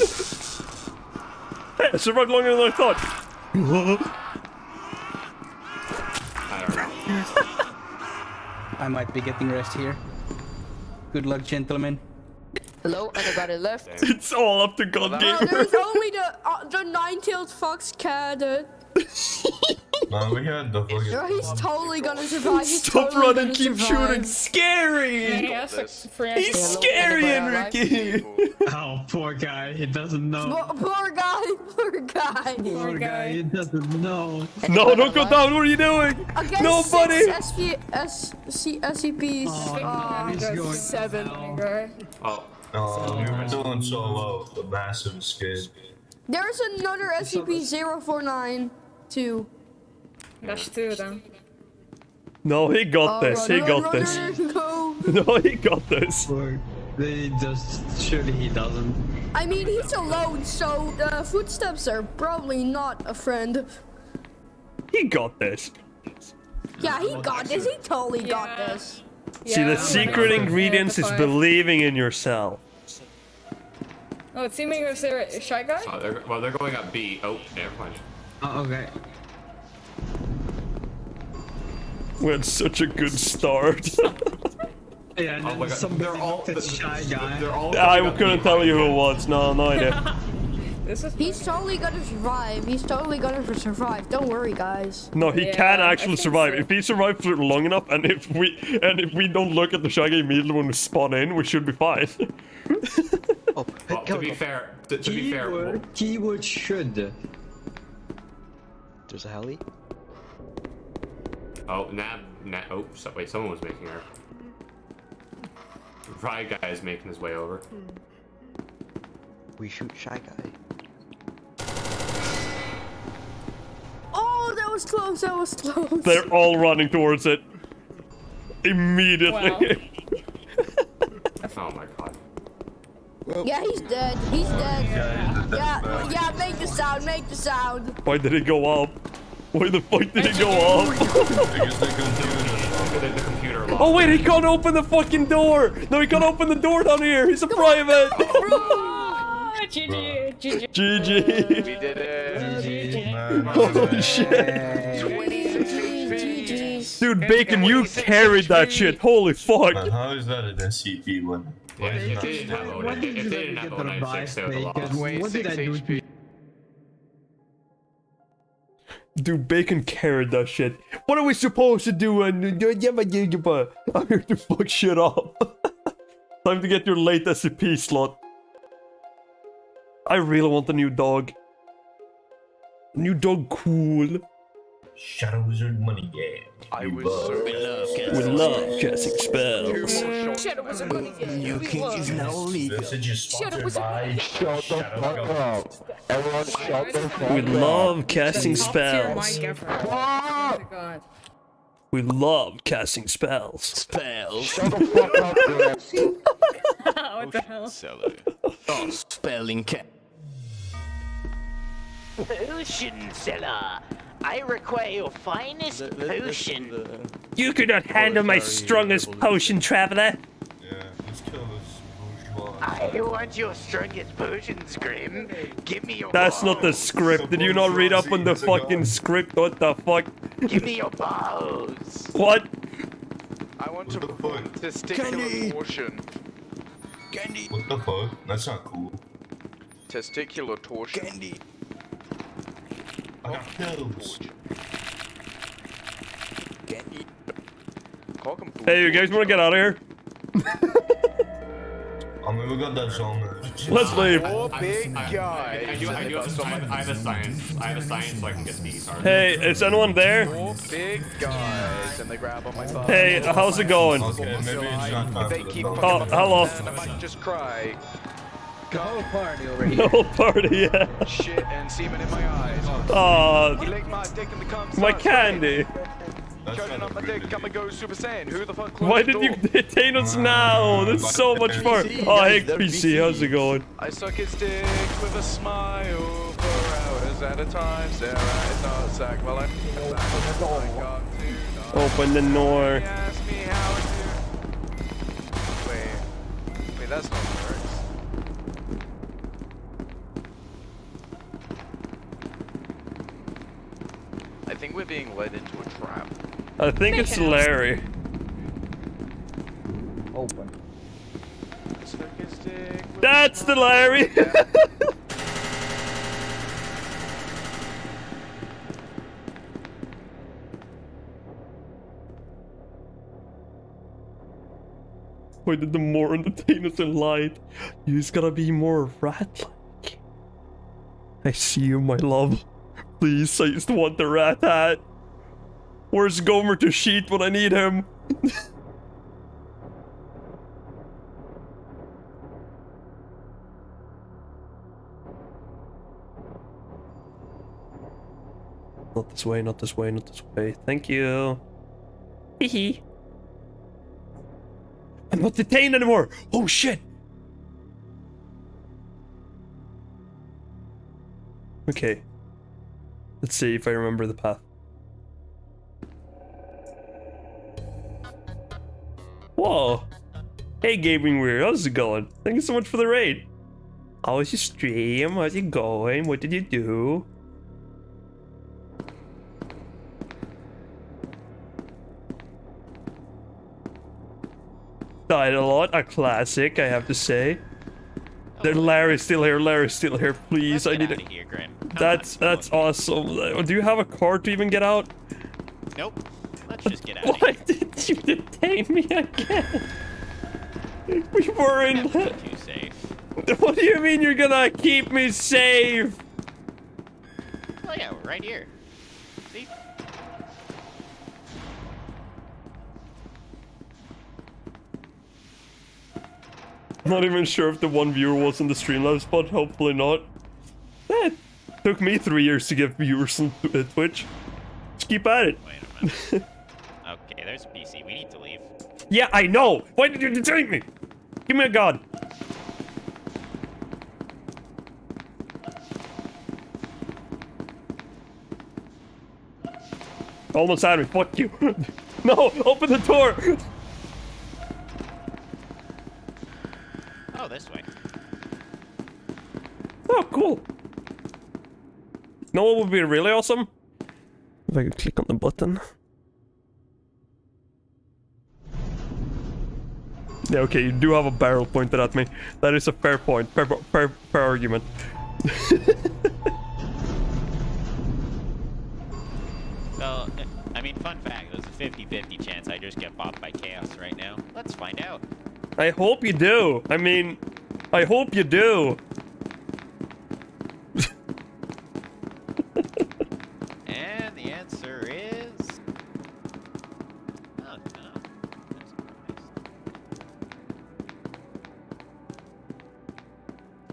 Hey, I survived longer than I thought. I don't know. I might be getting rest here. Good luck, gentlemen. Hello, anybody left? It's all up to God Uh, Gamer. there's only the uh, the nine-tailed fox cat. Uh, No, we had the fucking. no, he's totally gonna survive. He's Stop totally running, keep survive. shooting. Scary. Yeah, that's free He's scary, Enrique. Oh, poor guy. He doesn't know. Poor, poor guy, poor guy. Poor guy. He doesn't know. No, don't go down. What are you doing? Against Nobody. six SP, S, C, SCPs. Oh, uh, he's going seven. Oh. Oh, we were doing so well. The massive escape. There's another SCP-0492. That's two of them. No, he got Oh, this. run, He got run, this. run, go. No, he got this. They just. Surely he doesn't. I mean, he's alone, so the footsteps are probably not a friend. He got this. Yeah, he got this. He totally got this. See, the Yeah, secret yeah, ingredients the is believing in yourself. Oh, it's seeming was there a shy guy? Oh, they're, well, they're going up B. Oh, never mind. Oh, okay. We had such a good start. Yeah, and Oh then my God, somebody they're all- looked at shy guy. They're all I couldn't tell you who it was. No, no idea. This is He's totally gonna survive. He's totally gonna survive. Don't worry, guys. No, he Yeah, can actually survive. so. If he survives for long enough, and if we and if we don't look at the shaggy immediately when we spawn in, we should be fine. Oh, well, to be fair, to, to be fair, Keyword, keyword should. There's a heli. oh, nah, nah, oh, so, wait, someone was making her. Fry guy is making his way over. We shoot shy guy. Oh, that was close. That was close. They're all running towards it immediately. Oh my god. Yeah, he's dead. He's dead. Yeah, yeah. Make the sound. Make the sound. Why did it go up? Why the fuck did it go up? Because the computer. The, the computer locked. oh wait, he can't open the fucking door. No, he can't open the door down here. He's a private. GG, GG. GG. We did it. Holy shit. Dude, Bacon, you carried that shit. Holy fuck. Man, how is that an SCP when? Yeah, if they didn't have What did you they let me didn't get the O96, they would have revive, lost. Bacon? What did I do to? Dude, Bacon carried that shit. What are we supposed to do? And I'm here to fuck shit up. Time to get your late SCP slot. I really want a new dog. New dog cool. Shadow Wizard Money Gang. I We was love- so We love casting spells. Shadow was a money game. You We can is now legal. Message is Shadow sponsored was a by Shut the fuck up. Everyone shut the fuck We love casting spells. Oh my god. We love casting spells. Spells. Shut the fuck up, Chris. what the hell? Oh, Seller. Oh, spelling cat. Potion seller. I require your finest Let- let- let's do potion. the- You could not handle my strongest potion, traveler. Yeah, let's kill this bourgeois. I want your strongest potion, Scrim. Give me your That's not the script. Did you not read up on the fucking script? What the fuck? Give me your balls. What? I want to testicular torsion. Candy. What the fuck? That's not cool. Testicular torsion. Candy. I got pills. Candy. Cock and Hey, you guys want to get out of here? I mean, we got that zone. Let's leave. Four big I, guys. I, do, I, do have, I, have, I have a science. I have a science so I can get these cards. Hey, is anyone there? Four big guys, and they grab on my butt. Hey, how's it going? Okay, maybe it's not time They for the keep dog. Oh, hello. I might just cry. The whole party over The here. whole party, yeah. Shit and semen in my eyes. Aw, He licked my dick and the my candy. That's Choking not up my a dick, really- I'ma go Super Saiyan. Who the fuck closed Why did you detain us now? That's so much fun. Oh, hey, PC, how's it going? I suck his dick with a smile for hours at a time. Sarah is not sack while I'm back. Oh, Open the door. Ask me how to. Wait, wait, that's not the think we're being led into a trap. I think it's Larry. Open. Suck his dick with That's the Larry. Why did the more entertain us in light? You just gotta be more rat-like. I see you, my love. Please, I just want the rat hat. Where's Gomer to sheet when I need him? Not this way, not this way, not this way. Thank you. Hee I'm not detained anymore! Oh shit! Okay. Let's see if I remember the path. Whoa! Hey Gaming Weird, how's it going? Thank you so much for the raid. How was your stream? How's it going? What did you do? Died a lot, a classic, I have to say. There, Larry's still here, Larry's still here, please. I need out of here, Grim. That's that's awesome. Do you have a car to even get out? Nope. Let's just get out Why did you detain me again? We were in. Too safe. What do you mean you're gonna keep me safe? Oh yeah, we're right here. See? Not even sure if the one viewer was in the Streamlabs spot. Hopefully not. Eh, took me three years to get viewers on uh, Twitch. Just keep at it. Wait a minute. okay, there's a PC. We need to leave. Yeah, I know. Why did you detain me? Give me a gun. Almost had me. Fuck you. no, open the door. this way. Oh, cool. know what would be really awesome? If I could click on the button. Yeah, okay, you do have a barrel pointed at me. That is a fair point. Fair, fair, fair argument. Well, I mean, fun fact, there's a 50-50 chance I just get bopped by Chaos right now. Let's find out. I hope you do. I mean, I hope you do. and the answer is... Oh, no.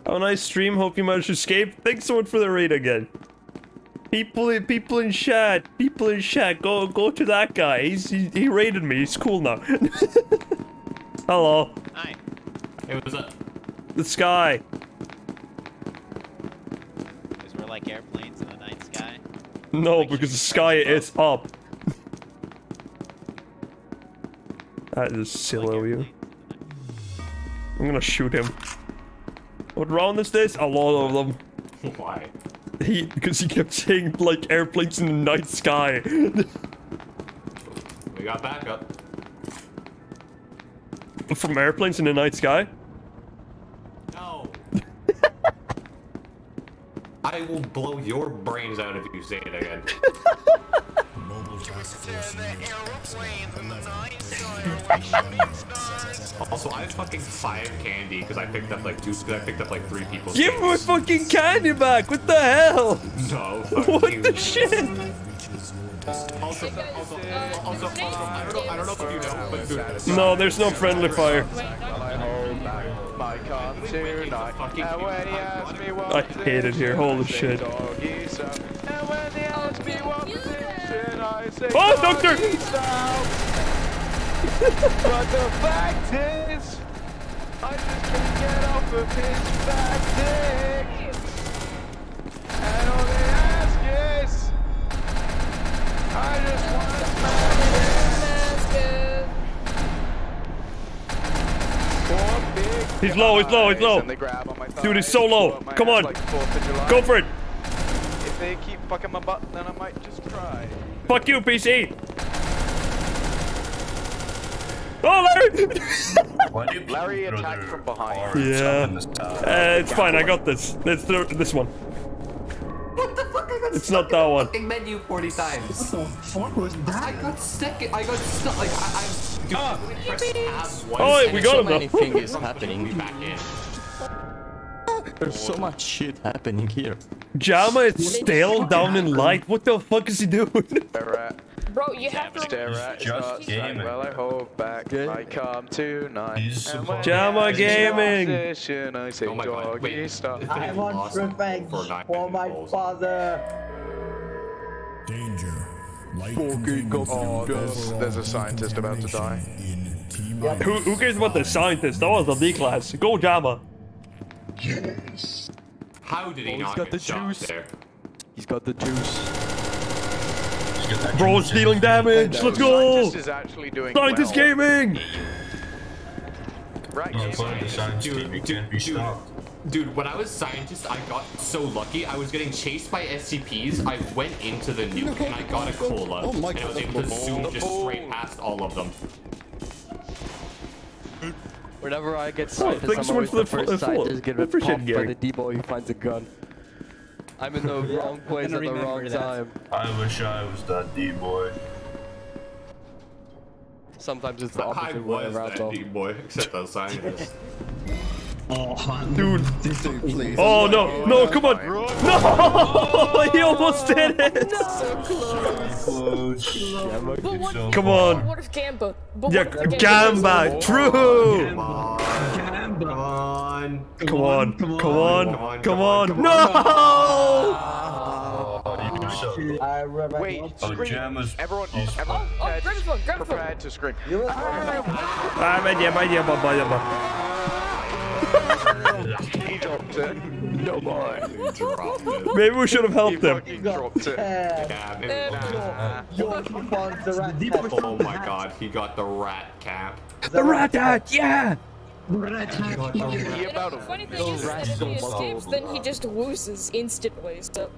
Have a nice stream. Hope you managed to escape. Thanks so much for the raid again. People, people in chat, people in chat, go, go to that guy. He's, he, he raided me. He's cool now. Hello. Hi. Hey, what's up? The sky. Because we're like airplanes in the night sky. No, because the sky is up. That is silly of you. I'm gonna shoot him. What round is this? A lot of them. Why? He, because he kept saying like airplanes in the night sky. We got backup. From airplanes in the night sky? No. I will blow your brains out if you say it again. Mobile task force Also, I have fucking five candy because I picked up like two. Because I picked up like three people's. Give my fucking candy back! What the hell? No. fuck What you. the shit? Also, also, also, I don't. I don't know if you No, there's no friendly fire. I hate it here. Holy shit. Oh, doctor! but the fact is, I just can't get off of his back dick. And all they ask is, I just want to smash it. Four big He's low, he's low, he's low. and they grab on my Dude, he's so low. pull up my Come on. like 4th of July. Go for it. If they keep fucking my butt, then I might just try. Fuck you, PC. Oh, Larry! Why you Larry attacked from behind. yeah. up in the sky? Uh, it's fine. I got this. Let's do this one. It's not that one. fucking menu 40 times. What the fuck was that? I got second. I got stuck. Like I, I dude, ah. I only pressed tab once. Oh, wait, we got so him many though. things putting happening. me back in. There's so much shit happening here. Jama is stale down in light. What the fuck is he doing? Stare Bro, you have to. stare at, just gaming. Well, I hold back. I come tonight. He's and so when Jama gaming. Position, I oh say Oh my god. Wait. I they want lost revenge for nine for my goals, father. Danger. Light Fucking Oh, there's, there's a scientist about to die. decontamination Who, who cares about the scientist? That was the D class. Go Jama. how did he Oh, he's not got get the shot juice. there? He's got the juice. Bro, juice in. dealing damage. Let's go. Scientist is actually doing Scientist well. gaming. Right, You're gaming. part of the science Dude, team. You dude, can't be stopped. Dude, when I was scientist, I got so lucky. I was getting chased by SCPs. I went into the nuke and I got a cola. Oh my and I was able to the zoom ball. just oh. straight past all of them. Whenever I get Oh, scientist, thanks I'm so much always for the the fo- first follow. scientist I getting appreciate by the D-boy who finds a gun. I'm in the wrong place at the wrong that. time. I wish I was that D-boy. Sometimes it's the I opposite way was that though. deep boy, except I was scientist. Oh, Dude. Dude, please. Oh no, no, come on. No! he almost did it. Close. Yeah, but But what, Come on. what if Gamba? But Yeah, what if Gamba Gamba. True. Come on. Gamba. Come on. Come on, come on, Come on, come come on. on, No! Oh, you. I remember. Wait, Oh, scream. Jammer's- Everyone, he's- everyone Oh, prepared, grab the phone, grab the phone. prepared to scream. You were Ah, man, yeah, man, yeah, man, man, yeah, man. He dropped it. No boy. He dropped it. Maybe we should have He helped him. fucking dropped it. Yeah. Yeah, maybe nah. The rat Oh my god, he got the rat cap. The rat hat, yeah. Red hat. He about to Funny thing is that if he escapes, then he just loses instantly. So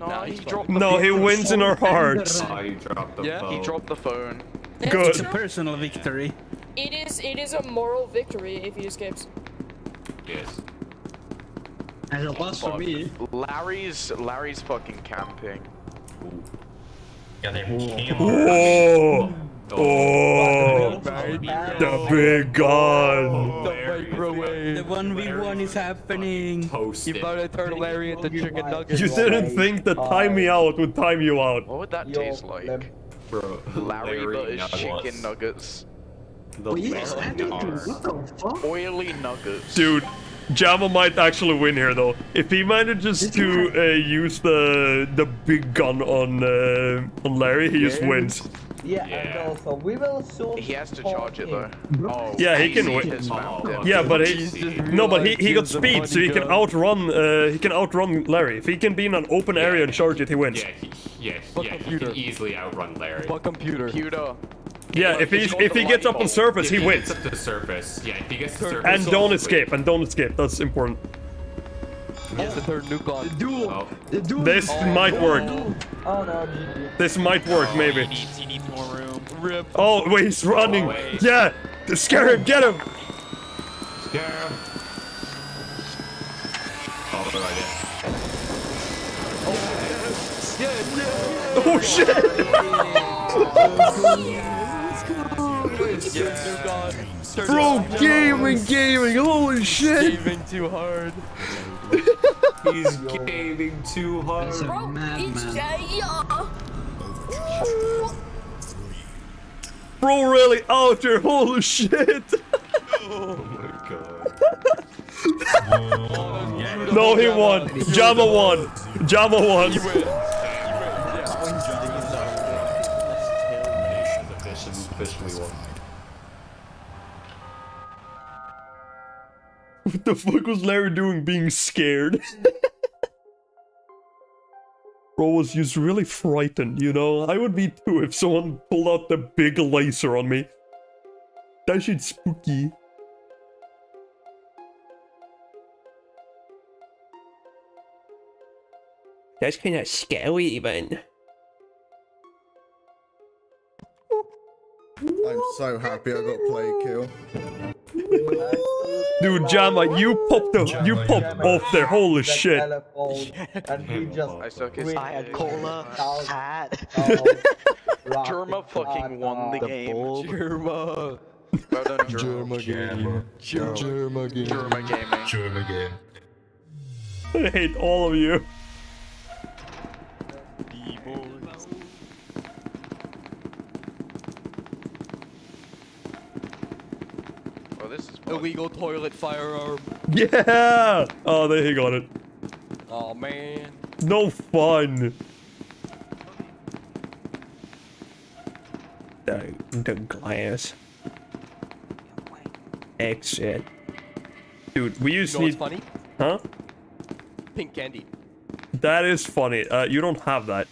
No, he dropped the No, he wins in our hearts. Oh, he dropped the Yeah, phone. He dropped the phone. Good. It's a personal victory. it is it is a moral victory if he escapes. Yes. As a loss for me. Larry's Larry's fucking camping. Got him camo. Oh, oh, the big gun. Oh, the 1v1 is happening. Toasted. You better turn Larry into chicken nuggets. You didn't think that time me out would time you out. What would that Yo, taste like? Lem- Bro, Larry, but his Nuggets. chicken nuggets. The yes, Larry I do. Nuggets. What the fuck? Oily nuggets. Dude, Jama might actually win here though. If he manages to uh, use the the big gun on uh, on Larry, he just wins. Yeah, and also we will soon. He has to charge it though. Oh, Yeah, he can easy win. has found it. Yeah, but he, no, but he, he got speed, so he can outrun. Uh, he can outrun Larry. If he can be in an open area and charge it, he wins. Yeah, he, yeah, yeah. He can easily outrun Larry. But computer. Computer. Yeah, if he's if he gets up on surface, he If wins. gets up to the surface. Yeah, if he gets to the surface. And don't escape, and don't escape. That's important. He has the third nuke on. Duel. Oh. The duel. This oh, might work. Oh no, GG. This might work, He maybe. needs, he needs more room. Rip. Oh wait, he's running. Oh, wait. Yeah, scare him, get him. Scare him. Oh, good idea. Oh shit! Bro, gaming, gaming, holy shit! Gaming too hard. He's gaming too hard. Bro, it's Jaya. Bro, really oh, out there, holy shit! Oh my god. No, he won. Jama won. Jama won. What the fuck was Larry doing being scared? Bro was just really frightened, you know? I would be too if someone pulled out the big laser on me. That shit's spooky. That's kind of scary, even. I'm so happy I got play kill. Dude, Jama, you popped the, you popped off there. Holy shit! And we just. I suck his I had cola, hat. Germa fucking won the game. Germa. Well done, Germa. Germa gaming. Germa gaming. Germa gaming. Eh? German game. I hate all of you. Oh, this is fun. Illegal toilet firearm. Yeah! Oh, there he got it. Oh man. No fun. The, the glass. Exit. Dude, we used to need... funny? Huh? Pink candy. That is funny. Uh, you don't have that.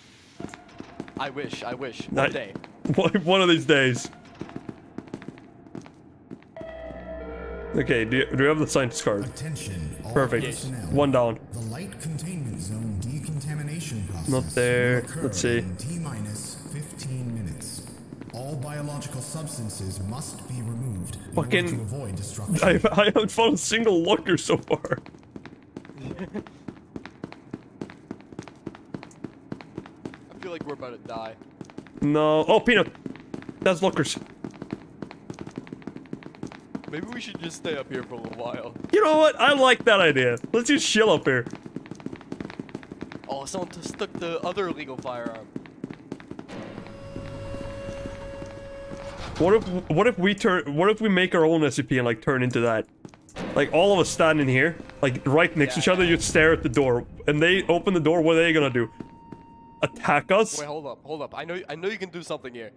I wish. I wish. One That- day. One one of these days. Okay, do you, do you have the scientist card? Attention, all Perfect. personnel. One down. The light containment zone decontamination process Not there. will Let's see. T minus 15 minutes. All biological substances must be removed in Fucking- to avoid destruction. I, I haven't found a single locker so far. I feel like we're about to die. No. Oh, peanut. That's lockers. Maybe we should just stay up here for a little while. You know what? I like that idea. Let's just chill up here. Oh, someone just took the other illegal firearm. What if what if we turn what if we make our own SCP and like turn into that? Like all of us standing here, like right next to each other, you stare at the door, and they open the door. What are they gonna do? Attack us? Wait, hold up, hold up. I know, I know you can do something here.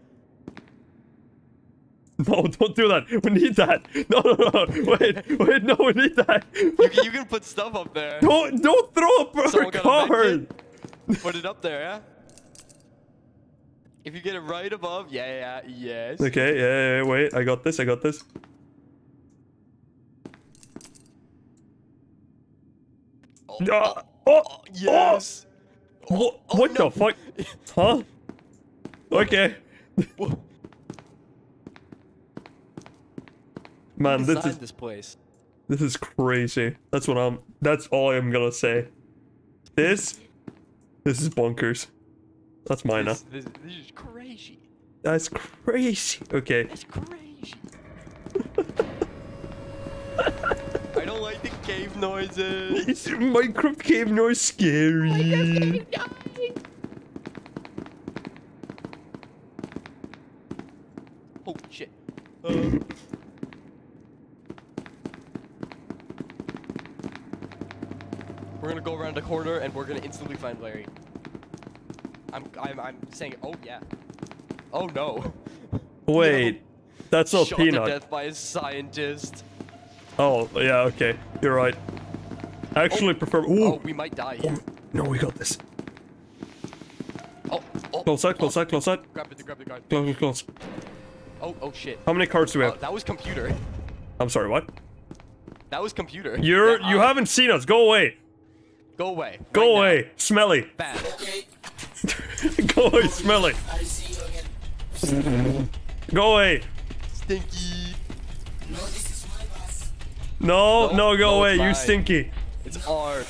No, don't do that. We need that. No, no, no. Wait, wait. No, we need that. You can, you can put stuff up there. Don't don't throw a med card. kit? Put it up there, yeah. If you get it right above, yeah, yeah, yes. Okay, yeah, yeah, wait. I got this. I got this. Ah, oh, yes. What, what the fuck? Huh? Okay. Man, this is this place. this is crazy. That's what I'm. That's all I'm gonna say. This, this is bonkers. That's mine. This, this, this is crazy. That's crazy. Okay. That's crazy. I don't like the cave noises. It's Minecraft cave noise scary. Oh shit. Uh, We're gonna go around the corner and we're gonna instantly find Larry. I'm I'm I'm saying oh yeah. Oh no. Wait, that's not Shot to Peanut. death by a scientist. Oh, yeah, okay. You're right. I actually prefer. Ooh. Oh, we might die here. No, we got this. Oh, oh. Close out, close out, close out. Grab it, grab the card. Close, close. Oh, oh shit. How many cards do we Oh, have? that was computer. I'm sorry, what? That was computer. You're Yeah, you uh, haven't seen us. Go away. Go away. Go Right now. away. Smelly. Bad. Go away, smelly. Go away. Stinky. No, no, go no, away. You stinky. It's ours.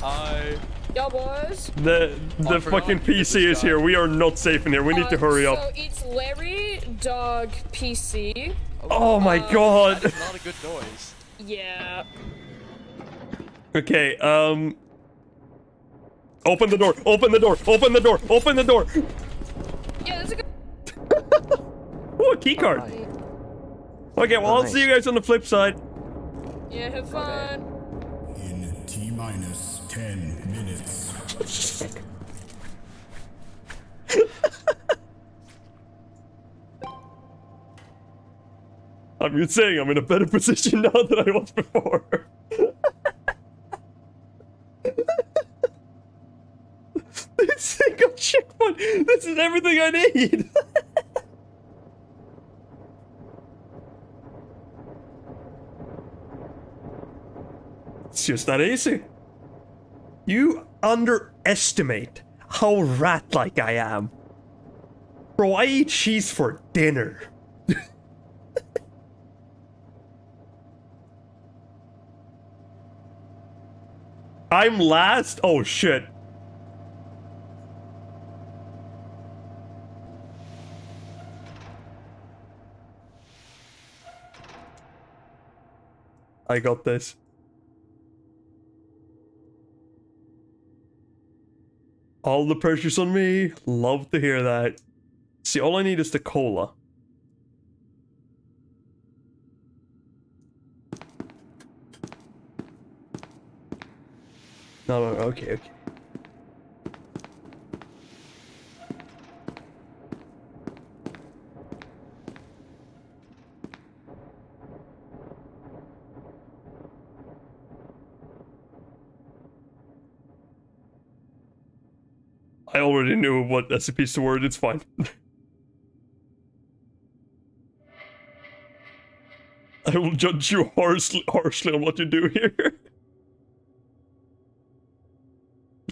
Hi. Yo, boys. The the I forgot fucking PC this is here. We are not safe in here. We need to Uh, hurry so up. it's Larry, dog, PC. Oh my Uh, god. That is not a good noise. Yeah. Okay, um. Open the door. Open the door. Open the door. Open the door. Yeah, that's a good. Oh, a key card. Okay, well, I'll see you guys on the flip side. Yeah, have fun. In T minus 10 minutes. I'm just saying, I'm in a better position now than I was before. this single checkpoint. This is everything I need. it's just that easy. You underestimate how rat-like I am. Bro, I eat cheese for dinner. I'm last? Oh shit. I got this. All the pressure's on me. Love to hear that. See, all I need is the cola. No, no, okay, okay. I already knew what SCP's to word, it's fine. I will judge you harshly, harshly on what you do here.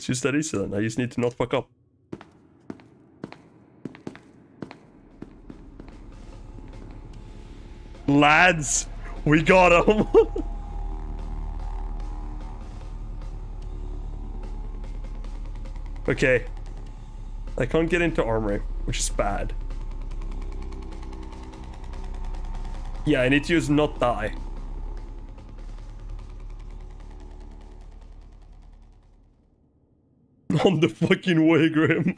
It's just that easy then. I just need to not fuck up. Lads, we got him. okay. I can't get into armory, which is bad. Yeah, I need to use not die. On the fucking way, Grim.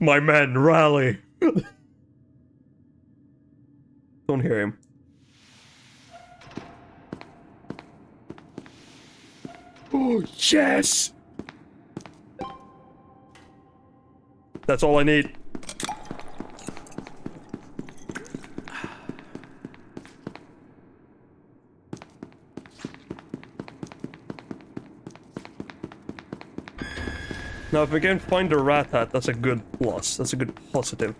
My men, rally. Don't hear him. Oh, yes! That's all I need. Now, if we can find a rat hat, that's a good plus. That's a good positive.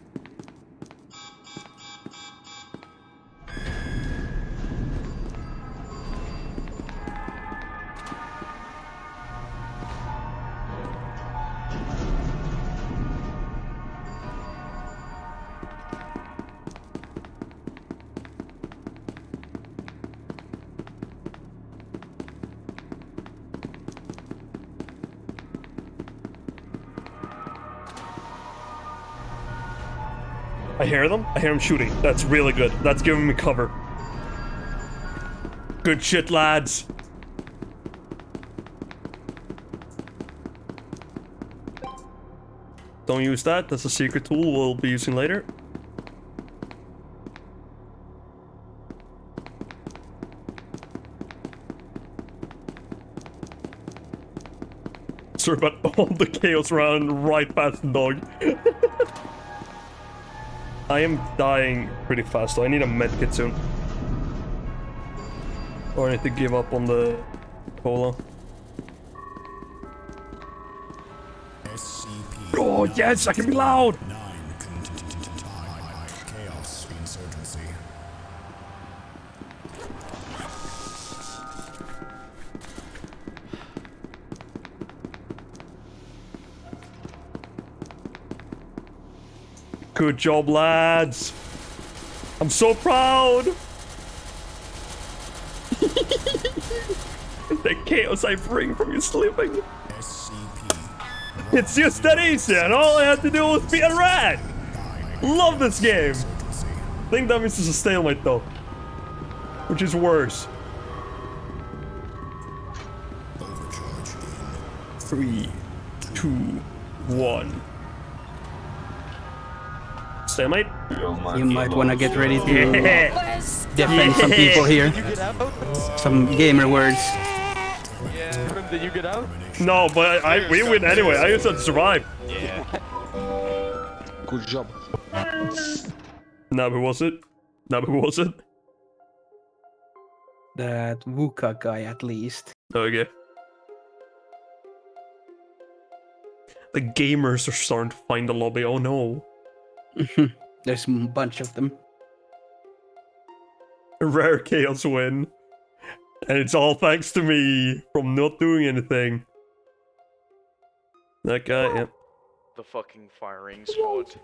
hear them. I hear them shooting. That's really good. That's giving me cover. Good shit, lads. Don't use that. That's a secret tool we'll be using later. Sorry about all the chaos around right past the dog. I am dying pretty fast, so I need a medkit soon. Or I need to give up on the cola. Oh yes, I can be loud! Good job, lads! I'm so proud! the chaos I bring from you sleeping. It's just that easy, and all I had to do was be a rat! Love this game! I think that means it's a stalemate though. Which is worse. Three, two, one. Stalemate? You might want to get ready to Yeah. defend some people here. Some gamer words. Did you get out? No, but I, I we win anyway. I just had to survive. Yeah. Good job. Now who was it? Now who was it? That Wuka guy, at least. Okay. The gamers are starting to find the lobby. Oh no. Mm-hmm. There's a bunch of them. Rare chaos win. And it's all thanks to me from not doing anything. That guy, yep. The fucking firing squad.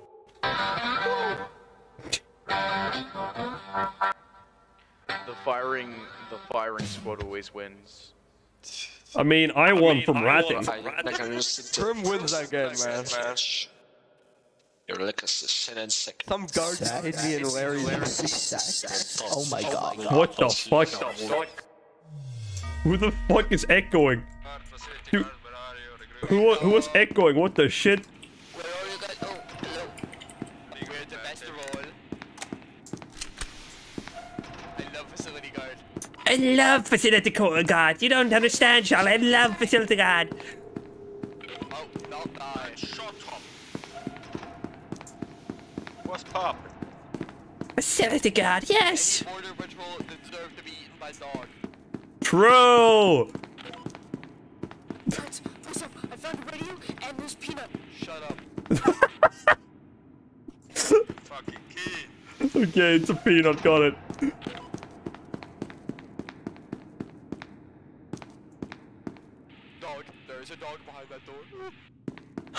The firing, the firing squad always wins. I mean, I won from ratting. Grim wins that game, man. You're like a sin and sick. Some guards hit me and Larry. Oh, oh my god. What the fuck? Who the fuck is echoing? Dude, who, wa- who was echoing? What the shit? I love facility co- guard. You don't understand, Charlie. I love facility guard. What's up? Facility guard, yes. True. I found a radio and there's peanut. Shut up. Okay, it's a peanut. Got it. Dog, there's a dog behind that door.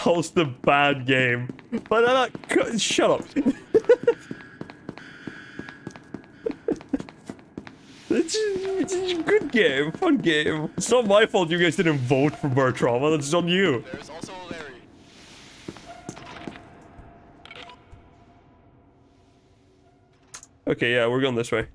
How's a bad game? But uh, c- shut up. it's, it's a good game, fun game. It's not my fault you guys didn't vote for Barotrauma. That's on you. There's also Larry. Okay, yeah, we're going this way.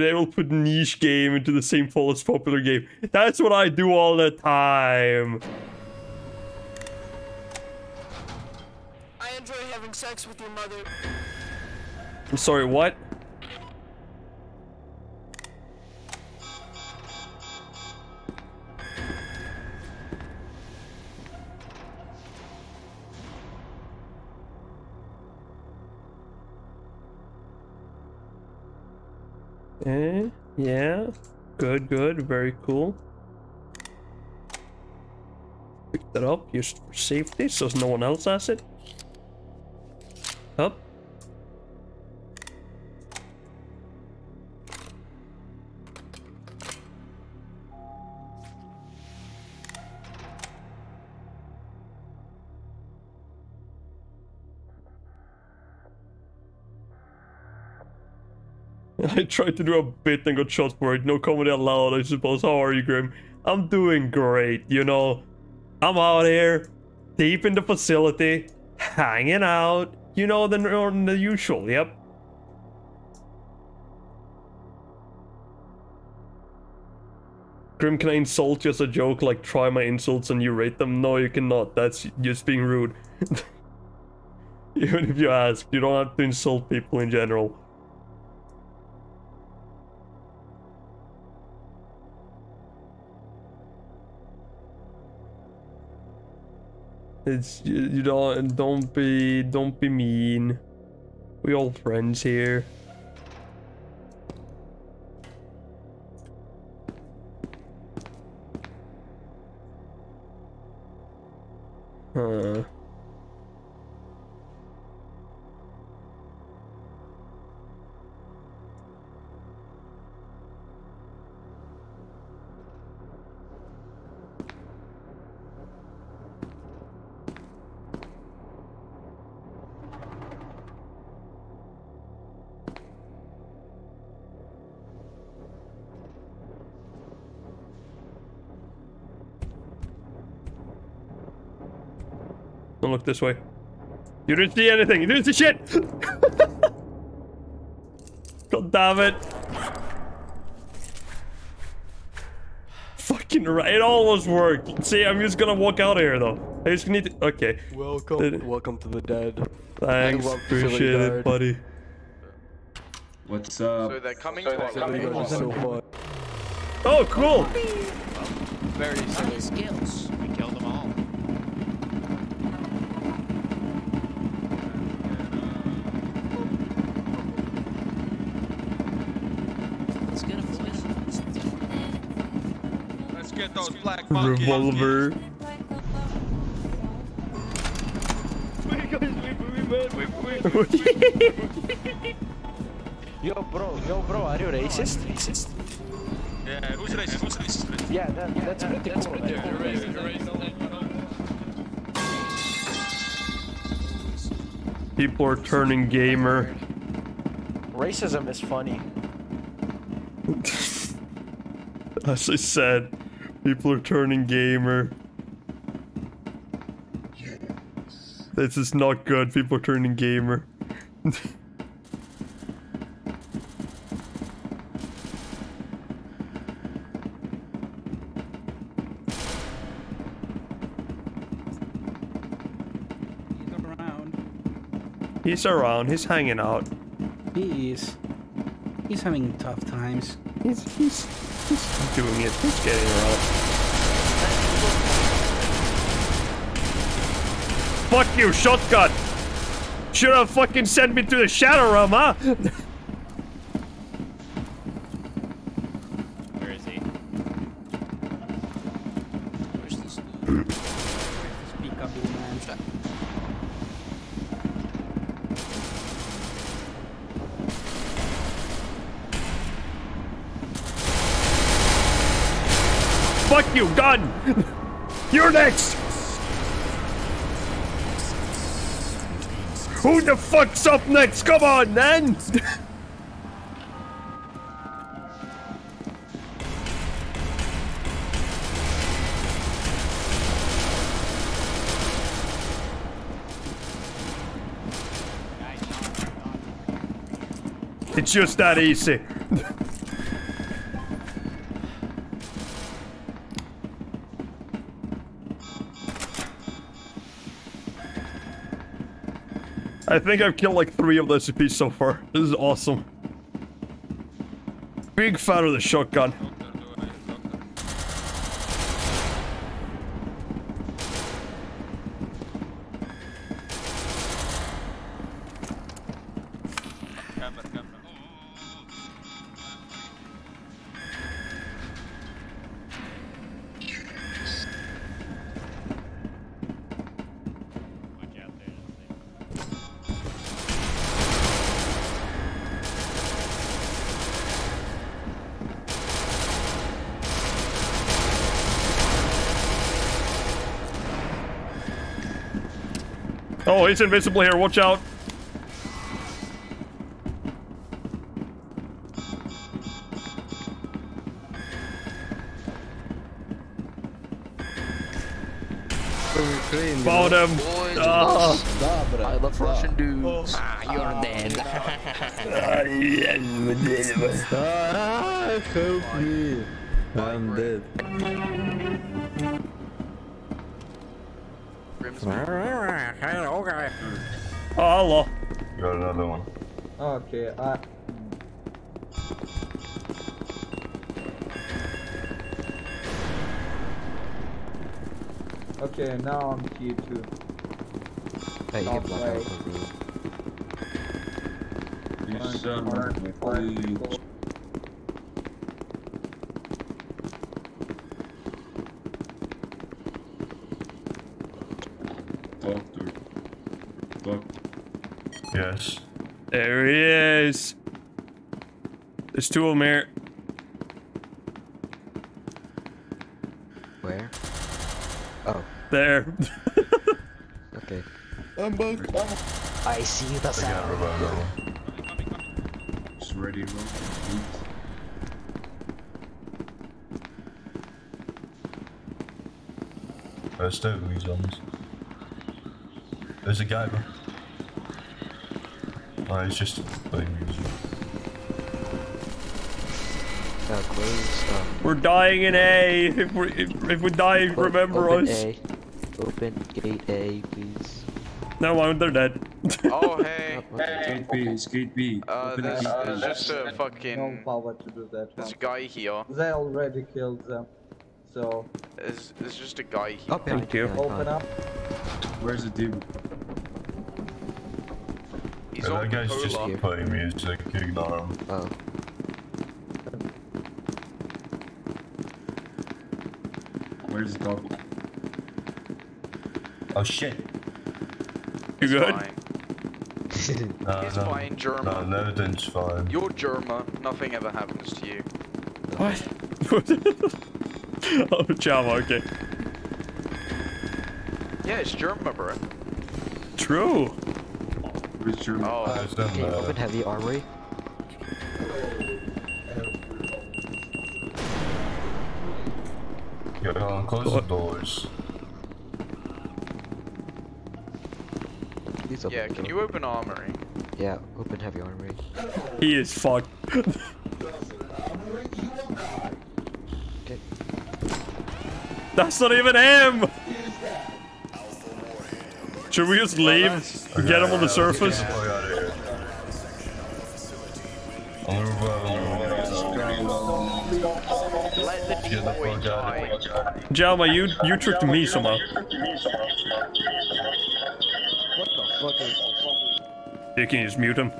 They will put niche game into the same fall as popular game. That's what I do all the time. I enjoy having sex with your mother. I'm sorry, what? Eh, yeah. Good, good, very cool. Pick that up just for safety so no one else has it. I tried to do a bit and got shot for it. No comedy allowed, I suppose. How are you, Grim? I'm doing great, you know. I'm out here, deep in the facility, hanging out. You know, the, the usual, yep. Grim, can I insult you as a joke? Like, try my insults and you rate them? No, you cannot. That's just being rude. Even if you ask, you don't have to insult people in general. It's you, you don't don't be don't be mean. We all friends here. Huh. Look this way. You didn't see anything. You didn't see shit. God damn it. Fucking right. It almost worked. See, I'm just gonna walk out of here though. I just need to. Okay. Welcome, Did- welcome to the dead. Thanks. Welcome Appreciate it, Guard. buddy. What's up? So they're coming to our Philly Guard is so fun. Oh, cool. Very silly. skills. We killed them all. Let's get a voice. Let's get those black Revolver. Yo, bro, yo, bro, are you racist? Racist? Yeah, who's racist? Who's racist? Yeah, that, that's pretty cool. man. People are turning gamer. Racism is funny. As I said, people are turning gamer. This is not good. People are turning gamer. He's around. He's around. He's hanging out. He is. He's having tough times. He's he's he's doing it. He's getting around. Fuck you, shotgun! Should have fucking sent me to the shadow realm, huh? gun! You're next! Who the fuck's up next? Come on, then! It's just that easy. I think I've killed like three of the SCPs so far. This is awesome. Big fan of the shotgun. He's invisible here. Watch out. Found him. Ah. I love Russian dudes. Ah, you're dead. Ah, help me. I'm dead. Oh, Okay, I. Okay, now I'm tier two. Hey, you Top can block out the room. Please, sir, please. Doctor. Doctor. Yes. There he is. There's two of them here. Where? Oh, There. okay. I'm back. I see the I got sound. revival. It's ready, bro. There's still these zombies. There's a guy, bro. Oh, he's just playing music. Uh, close. Um, We're dying in A. If we if, if we die, o- remember open us. A. Open gate A, please. No, mind, they're dead. Oh, hey. Gate B, it's gate B. Uh, Open there's, it. there's just a fucking... No power to do that There's a guy here. They already killed them. So, There's, there's just a guy here. Oh, Thank you. open up. Where's the dude? He's Yeah, on that guy's just playing music. Ignore him. Oh, Where's the dog? Oh shit. You He's good? Fine. No, He's no, fine, German. No, everything's fine. You're German. Nothing ever happens to you. What? oh, Java, okay. Yeah, it's German, bro. True. Where's German? Oh, There's them, okay, uh, open heavy armory. Close the doors. Please yeah. Can you open armory? Yeah, open heavy armory. He is fucked. Okay. That's not even him! Should we just leave? Get him on the surface? Get Jalma, you you tricked me somehow. What the fuck is You can just mute him.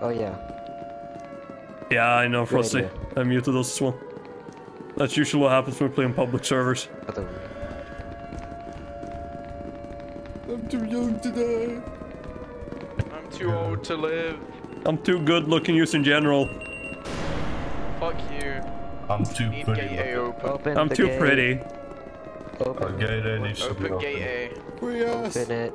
Oh yeah. Yeah, I know, Frosty. idea. I muted us as well. That's usually what happens when we play on public servers. I'm too young to die. I'm too old to live. I'm too good looking use in general. Fuck you. I'm too Need pretty. Gate A open. Open I'm too gate. pretty. Open, A gate A needs to be Open gate oh, open. A. Free ass. open it.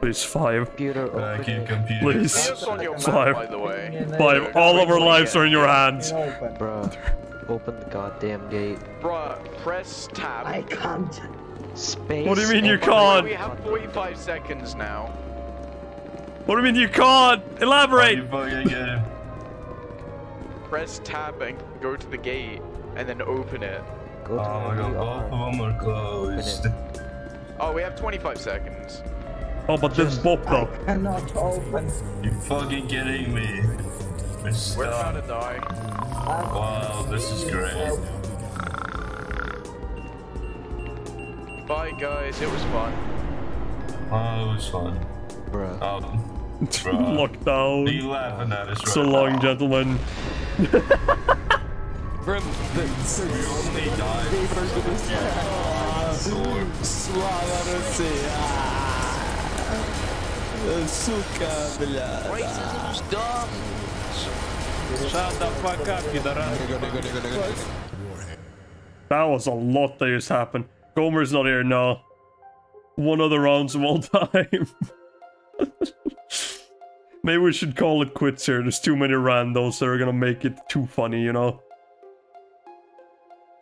Please, five. Computer, open Thank you, it. computer. Please. See us on your map, Five. by the way. Five. All of our lives are in your hands. Open. Bruh, open the goddamn gate. Bruh, press tab. I can't. Space. What do you mean you can't? We have 45 seconds now. What do you mean you can't? Oh, Elaborate! you fucking get him. Press tab and go to the gate, and then open it. Go to Oh my god, both of them are closed. Oh, we have 25 seconds. Oh, but this bop though. Cannot open. You fucking kidding me? We're about to die. Wow, this is great. Bye, guys. It was fun. Oh, it was fun. Bruh. Um, bruh. Are Lockdown. you laughing at us right So long, now? gentlemen. We only died. Слава России! Сука, бля. Racism is dumb. Shut the fuck up, пидорас. That was a lot that just happened. Gomer's not here now. One of the rounds of all time. Maybe we should call it quits here. There's too many randos that are gonna make it too funny, you know?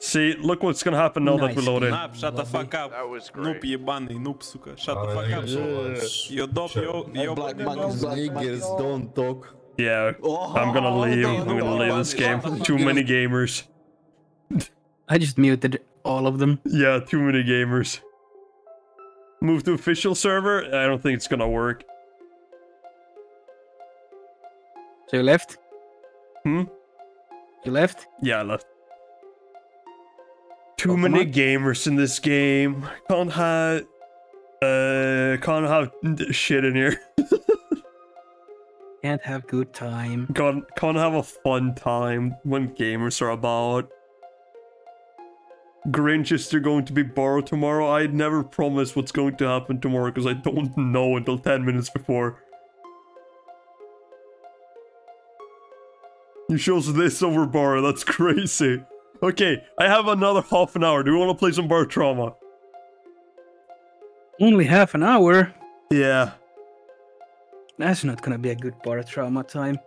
See, look what's gonna happen now that we load in. Nap, shut the fuck up. That was Noob great. ебаный, noob, сука. Shut the Oh, fuck up. yes. You dope, yo, yo. Black niggers don't talk. Yeah, I'm gonna leave. I'm gonna leave this game. Too many gamers. I just muted all of them. Yeah, too many gamers. Move to official server? I don't think it's gonna work. So you left? Hmm? You left? Yeah, I left. Too many gamers in this game. Can't have... Uh, can't have shit in here. Can't have good time. Can't, can't have a fun time when gamers are about. Grinch is still going to be borrowed tomorrow. I never promise what's going to happen tomorrow because I don't know until 10 minutes before. You chose this over bar, that's crazy. Okay, I have another half an hour. Do you want to play some Barotrauma? Only half an hour? Yeah. That's not gonna be a good Barotrauma time.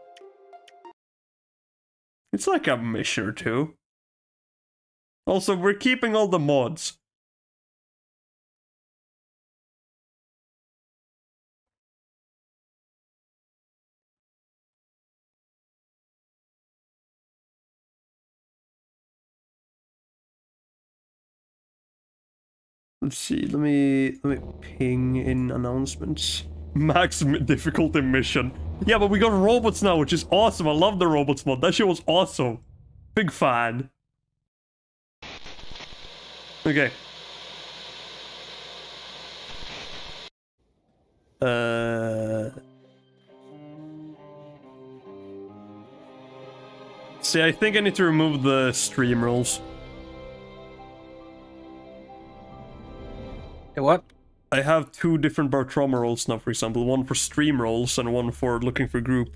It's like a mission or two. Also, we're keeping all the mods. Let's see, let me let me ping in announcements. Max difficulty mission. Yeah, but we got robots now, which is awesome. I love the robots mod. That shit was awesome. Big fan. Okay. Uh. See, I think I need to remove the stream rules. The what? I have two different Barotrauma roles now, for example. One for stream roles and one for looking for group.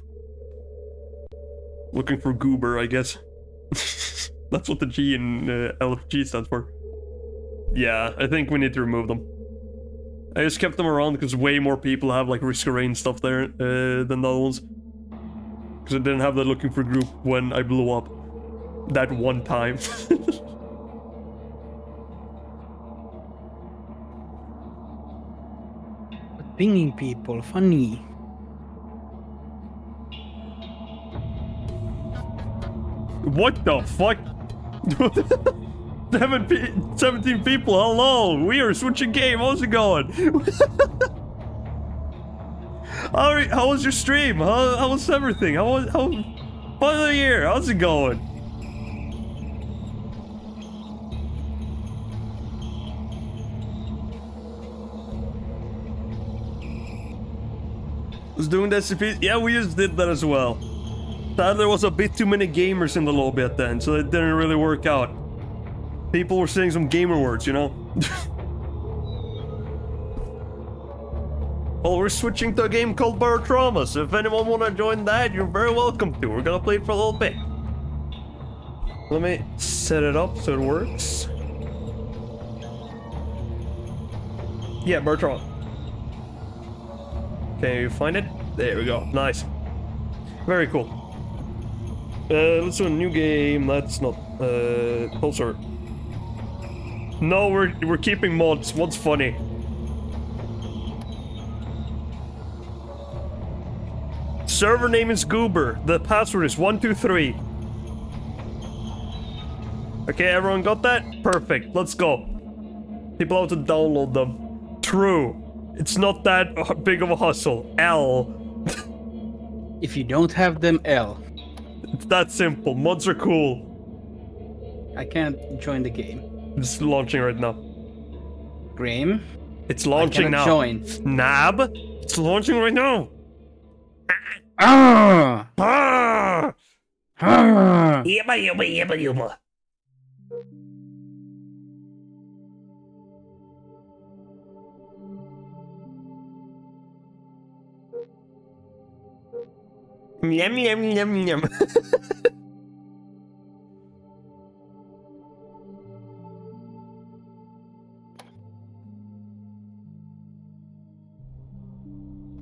Looking for goober, I guess. That's what the G in uh, LFG stands for. Yeah, I think we need to remove them. I just kept them around because way more people have like Risk Rain stuff there uh, than the other ones. Because I didn't have that looking for group when I blew up. That one time. Pinging people, funny. What the fuck? Seven 17 people, hello! We are switching game, how's it going? how, how was your stream? How, how was everything? How was, how, the year, how's it going? Was doing the SCP? Yeah, we just did that as well. Sadly, there was a bit too many gamers in the lobby at then, so it didn't really work out. People were saying some gamer words, you know? well, we're switching to a game called Barotrauma, so if anyone want to join that, you're very welcome to. We're gonna play it for a little bit. Let me set it up so it works. Yeah, Barotrauma. Can you find it? There we go. Nice. Very cool. Uh, let's do a new game. That's not uh, closer. No, we're we're keeping mods. What's funny? Server name is Goober. The password is one two three. Okay, everyone got that? Perfect. Let's go. People have to download them. True. It's not that big of a hustle. L. If you don't have them, L. It's that simple. Mods are cool. I can't join the game. It's launching right now. Graham? It's launching now. join. Nab? It's launching right now. Ah! Ah! Ah! Yibba yibba yibba yibba. Yum yum yum yum.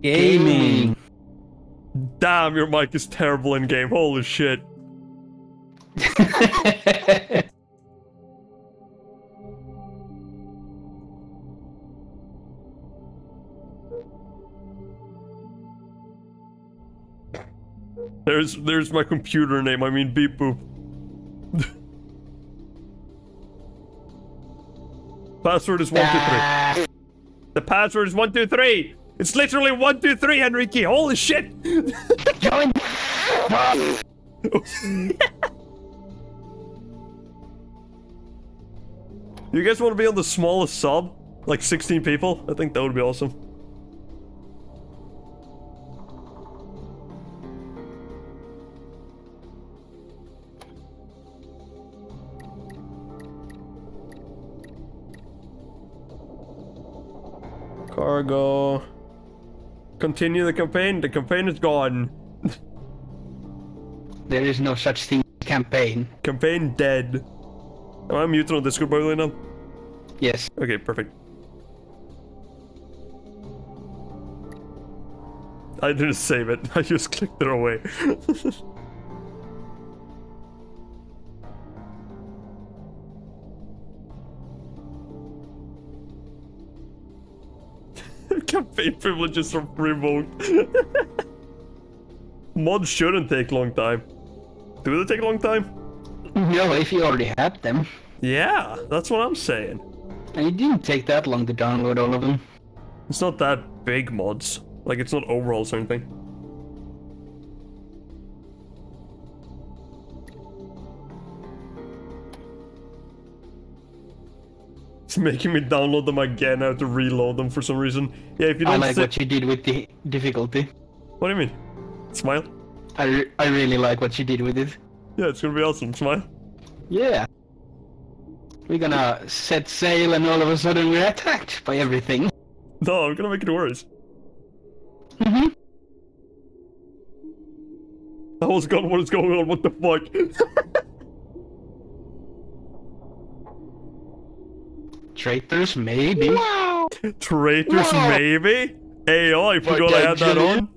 Gaming. Damn, your mic is terrible in game. Holy shit. There's there's my computer name. I mean beep boop. password is one two three. The password is one two three. It's literally one two three, Enrique. Holy shit! Join. You guys want to be on the smallest sub? Like 16 people? I think that would be awesome. Cargo. Continue the campaign. The campaign is gone. There is no such thing as campaign. Campaign dead. Am I muted on Discord by the way now? Yes. Okay, perfect. I didn't save it. I just clicked it away. Privileges from remote. Mods shouldn't take long time. Do they take a long time? No, if you already have them. Yeah, that's what I'm saying. And it didn't take that long to download all of them. It's not that big mods. Like, it's not overhauls or anything. It's making me download them again. I have to reload them for some reason. Yeah, if you don't I like what you did with the difficulty. What do you mean? Smile? I, re- I really like what you did with it. Yeah, it's gonna be awesome. Smile? Yeah. We're gonna set sail and all of a sudden we're attacked by everything. No, I'm gonna make it worse. Mm-hmm. I was gone. What is going on? What the fuck? Traitors, maybe. Traitors, Wow. maybe? AI, forgot I had that on.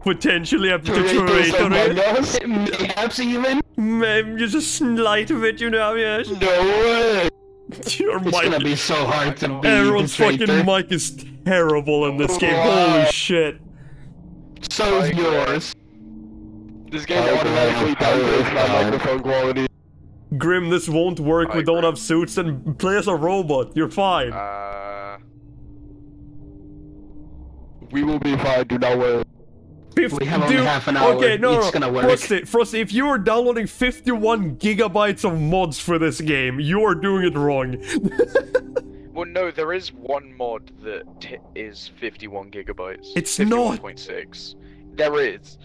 Potentially up to Traitors traitor. among us? Perhaps even? Maybe just a slight of it, you know, yes. No way. Your It's mic. gonna be so hard to be Everyone's the fucking mic is terrible in this game. Holy shit. So is yours. This game automatically downgrades my microphone quality. Grim, this won't work. We don't have suits. And play as a robot. You're fine. Uh, we will be fine. Do not worry. Fif- We have only half an hour. Okay, no, It's no. gonna work. Frosty, Frosty, if you are downloading 51 gigabytes of mods for this game, you are doing it wrong. Well, no, there is one mod that t- is 51 gigabytes. It's not. 51.6. There is.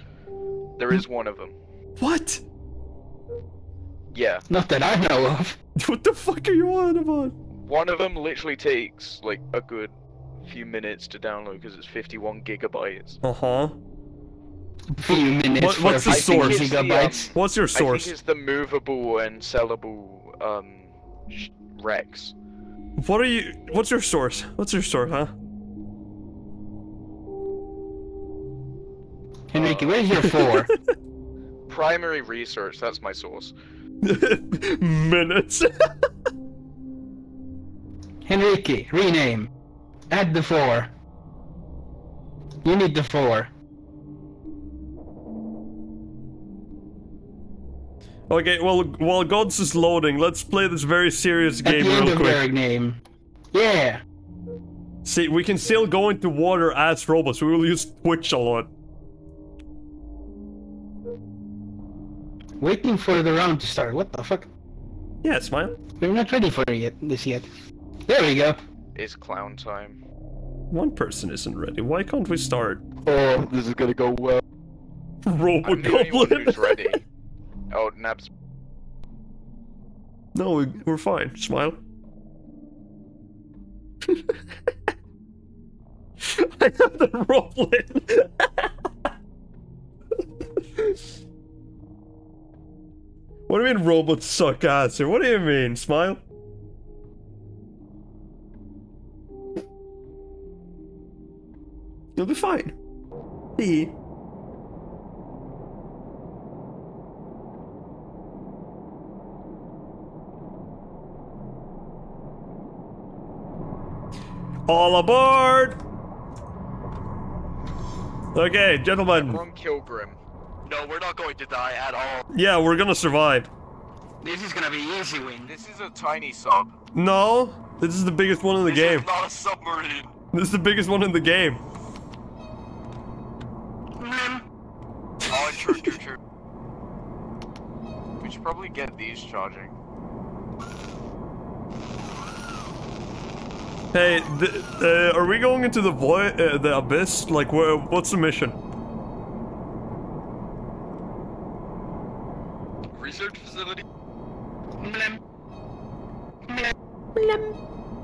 There is one of them. What? Yeah. Not that I know of. What the fuck are you on about? One of them literally takes like a good few minutes to download because it's 51 gigabytes. Uh huh. Few minutes What, what's the a few source? gigabytes. What's your source? I source? think it's the movable and sellable um sh- Rex. What are you? What's your source? What's your source, huh? Enrique, where's your four? Primary research. That's my source. Minutes. Enrique, rename. Add the four. You need the four. Okay, well, while Gods is loading, let's play this very serious game real quick. name. Yeah. See, we can still go into water as robots. We will use Twitch a lot. Waiting for the round to start. What the fuck? Yeah, smile. We're not ready for yet, this yet. There we go. It's clown time. One person isn't ready. Why can't we start? Oh, this is gonna go well. Robo I'm the only Goblin. who's ready. Oh, Nabs. No, we, we're fine. Smile. I have the Roblin. what do you mean robots suck ass? What do you mean? Smile? You'll be fine. See? All aboard! Okay, gentlemen. Wrong kill Grim. No, we're not going to die at all. Yeah, we're gonna survive. This is gonna be easy win. This is a tiny sub. No, This is the biggest one in the game. Not a submarine. This is the biggest one in the game. Oh, true, true, true. We should probably get these charging. Hey, th uh, are we going into the void, uh, the abyss? Like, where, what's the mission?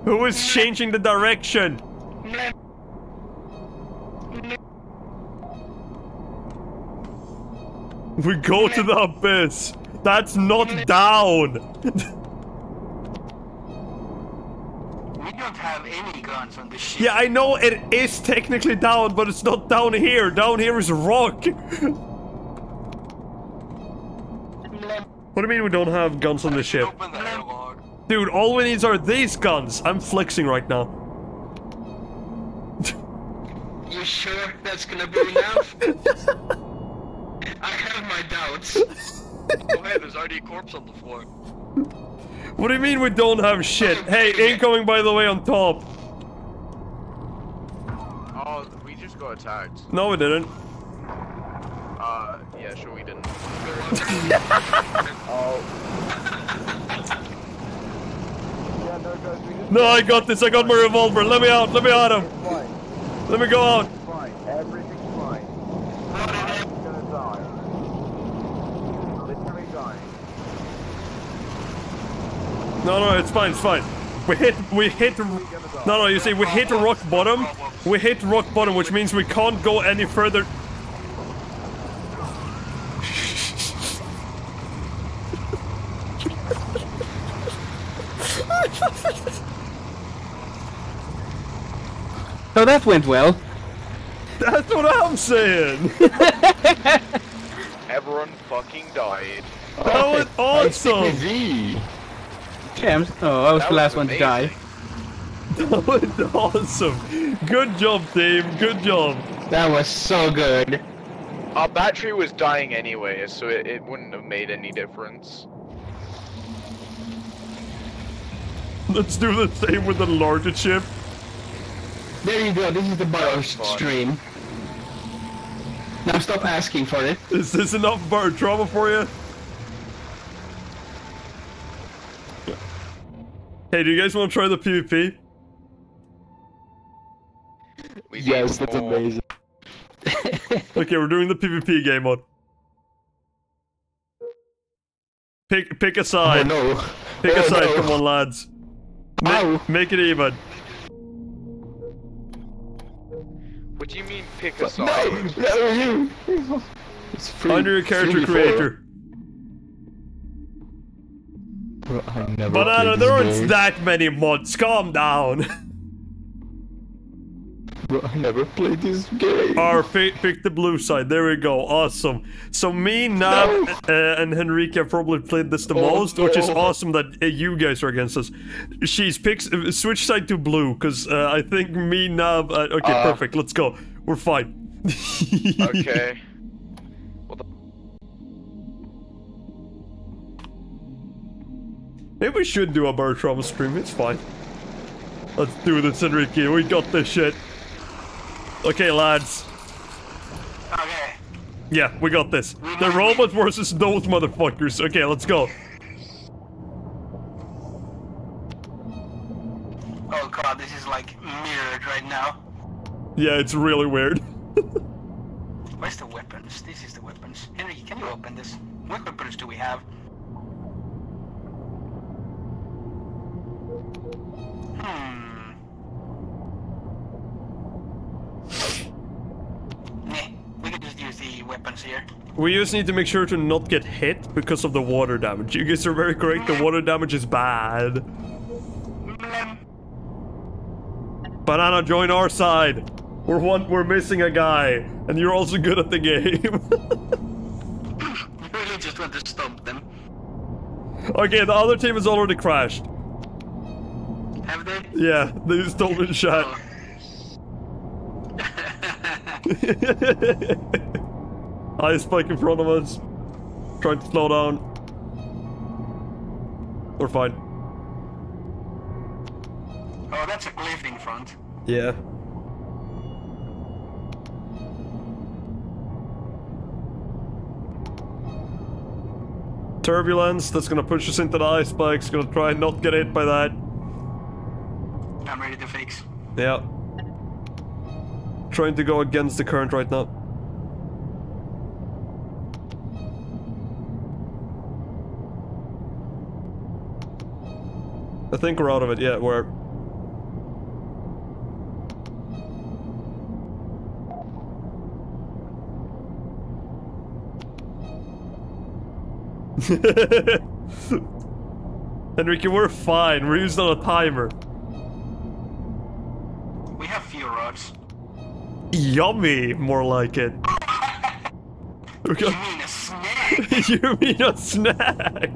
Who is changing the direction? We go to the abyss. That's not down. We don't have any guns on the ship. yeah, I know it is technically down, but it's not down here. Down here is rock. What do you mean we don't have guns on the ship? Dude, all we need are these guns. I'm flexing right now. You sure that's gonna be enough? I have my doubts. oh hey, there's already a corpse on the floor. What do you mean we don't have shit? Oh, hey, incoming by the way on top. Oh, we just got attacked. No, we didn't. Uh, yeah, sure we didn't. Oh. No, I got this. I got my revolver. Let me out. Let me out him. Let me go out. No, no, it's fine. It's fine. We hit. We hit. No, no. You see, we hit rock bottom. We hit rock bottom, which means we can't go any further. So that went well. That's what I'm saying. Everyone fucking died. That was awesome. James. Oh, I was That the last was one to die. That was awesome. Good job, team. Good job. That was so good. Our battery was dying anyway, so it, it wouldn't have made any difference. Let's do the same with the larger ship. There you go. This is the bar stream. Now stop asking for it. Is this enough Barotrauma for you? Hey, do you guys want to try the PvP? yes, that's amazing. Okay, we're doing the PvP game mode. Pick pick a side. Oh, no. Pick a Oh, side, no. come on lads. Make, make it even. What do you mean pick a side? No, you. It's free. Under your character free creator. Bro, I never Banana, there aren't that many mods. Calm down. Bro, I never played this game. Or pick, pick the blue side. There we go. Awesome. So me, Nav, uh, and Henrique have probably played this the Oh, most, which is awesome that uh, you guys are against us. She's picks uh, switch side to blue because uh, I think me, Nav. Uh, okay, Uh. perfect. Let's go. We're fine. okay. Maybe we should do a Barotrauma stream. It's fine. Let's do this, Enrique. We got this shit. Okay, lads. Okay. Yeah, we got this. The robot versus those motherfuckers. Okay, let's go. Oh god, this is like mirrored right now. Yeah, it's really weird. Where's the weapons? This is the weapons. Henry, can you open this? What weapons do we have? Hmm. Nah, we can just use the weapons here. We just need to make sure to not get hit because of the water damage. You guys are very correct. The water damage is bad. Banana, join our side. We're one. We're missing a guy, and you're also good at the game. We really just want to stomp them. okay, the other team has already crashed. Have they? Yeah, they just told me to shut. Oh. Ice spike in front of us. Trying to slow down. We're fine. Oh, that's a cliff in front. Yeah. Turbulence, that's gonna push us into the ice spikes, gonna try and not get hit by that. I'm ready to fix. Yeah. Trying to go against the current right now. Think we're out of it, yet. we're... Enrique, we're fine. We're using on a timer. We have few rods. Yummy, more like it. you mean a snack? you mean a snack?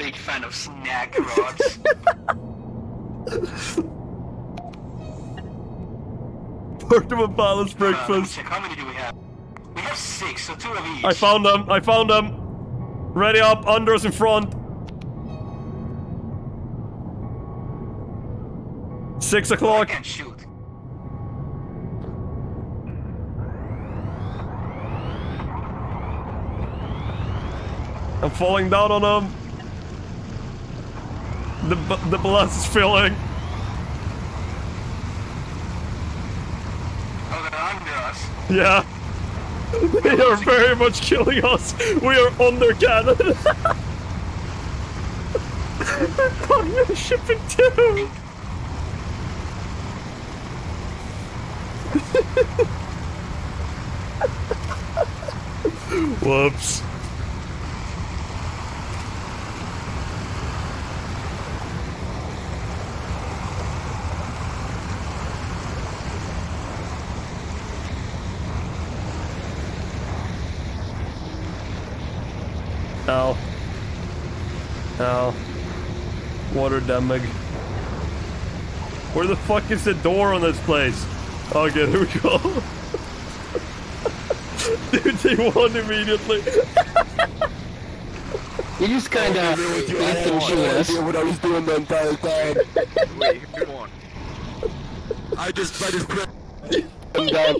I'm a big fan of snack rods. Part of a balanced Uh, breakfast. check. How many do we have? We have six, so two of each. I found them. I found them. Ready up. Unders in front. Six o'clock. can't shoot. I'm falling down on them. The the blast is filling. Oh, they're under us. Yeah. They are very much killing us. We are under cannon. They're fucking shipping too. Whoops. Water damage. Where the fuck is the door on this place? Okay, here we go. Dude, they won immediately. You just kinda let them shoot us. what I was doing the entire time. Wait, who won? I just, I just pressed. And, uh,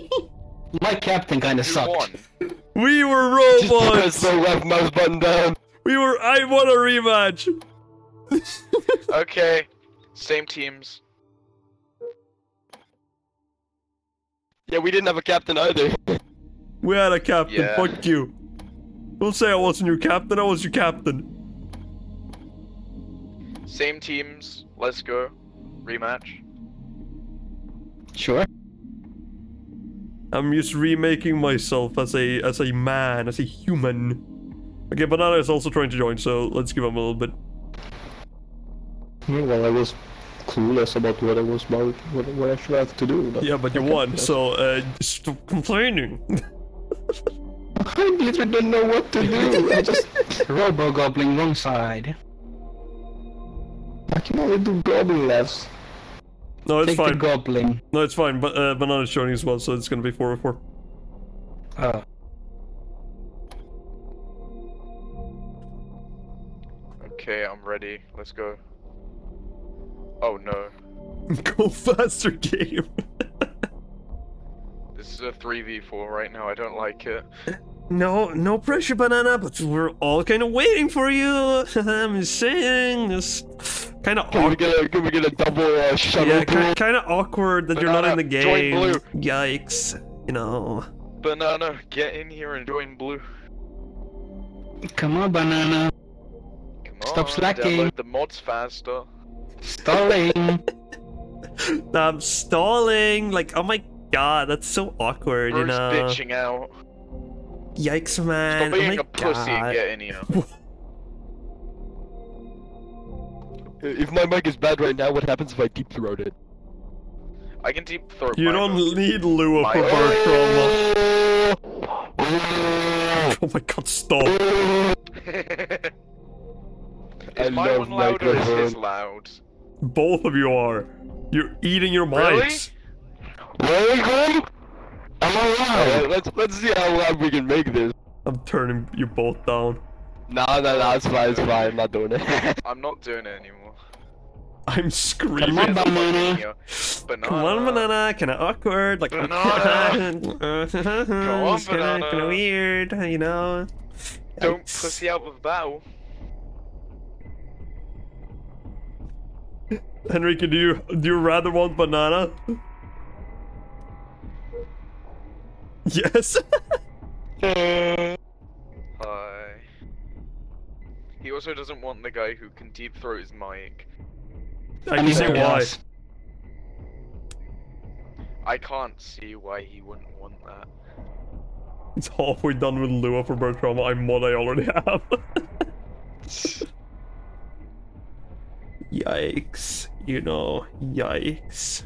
my captain kinda sucked. We were Just robots. press the left mouse button down. We were. I want a rematch. Okay, same teams. Yeah, we didn't have a captain either. We had a captain. Yeah. Fuck you. Don't say I wasn't your captain. I was your captain. Same teams. Let's go. Rematch. Sure. I'm just remaking myself as a as a man, as a human. Okay, Banana is also trying to join, so let's give him a little bit. Well, I was clueless about what I was about, what, what I should have to do. But Yeah, but you okay, won, yes. so uh, stop complaining. I literally don't know what to do. I just robo gobbling wrong side. I can only do goblin laughs. No, it's Take the fine. gobbling. No, it's fine. But uh, Banana's joining as well, so it's gonna be four or four. Oh. Okay, I'm ready. Let's go. Oh no. Go faster, game. This is a 3v4 right now. I don't like it. No, no pressure, Banana. But we're all kind of waiting for you. I'm just saying, it's kind of Can we get a, can we get a double uh, shuttle Yeah, pool? kind of awkward that you're not in the Banana, join blue. Yikes. You know. Banana, get in here and join blue. Come on, banana. Come Stop on, slacking. Download the mods faster. Stalling. I'm stalling. Like, oh my god, that's so awkward, you Bruce know. bitching out. Yikes, man. Stop being oh my a pussy and god. get in here. If my mic is bad right now, what happens if I deep throat it? I can deep throat You don't vote. need Lua My- for Barotrauma. Oh my god, stop. Is I my love one loud or is his loud? Both of you are. You're eating your Really? mics. Welcome. I'm alive. let's let's see how loud we can make this. I'm turning you both down. No, no, no, it's fine, it's fine. I'm not doing it. I'm not doing it anymore. I'm screaming. Come on, banana. Banana. Come on, banana. Kind of awkward, like Banana. Come on, banana. Kind of weird, you know. Don't pussy out with battle. Henrique, do you do you rather want banana? Yes. Hi. He also doesn't want the guy who can deep throat his mic. I can see why. I can't see why he wouldn't want that. It's halfway done with Lua for Barotrauma. I'm what I already have. Yikes. You know, yikes.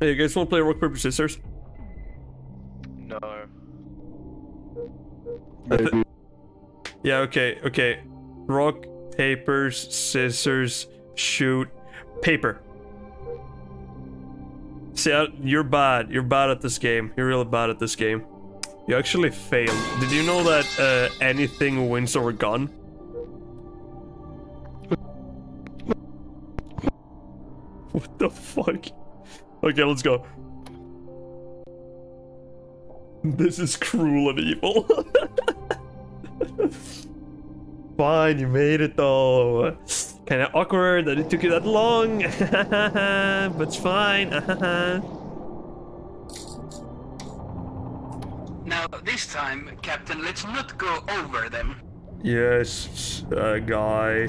Hey, you guys want to play rock, paper, scissors? No. Thi- yeah, okay, okay. Rock, papers, scissors, shoot, paper. See, I- you're bad. You're bad at this game. You're really bad at this game. You actually failed. Did you know that uh, anything wins over gun? What the fuck? Okay, let's go. This is cruel and evil. Fine, you made it though. Kinda awkward that it took you that long. but it's fine. Now, this time, Captain, let's not go over them. yes, uh, guy.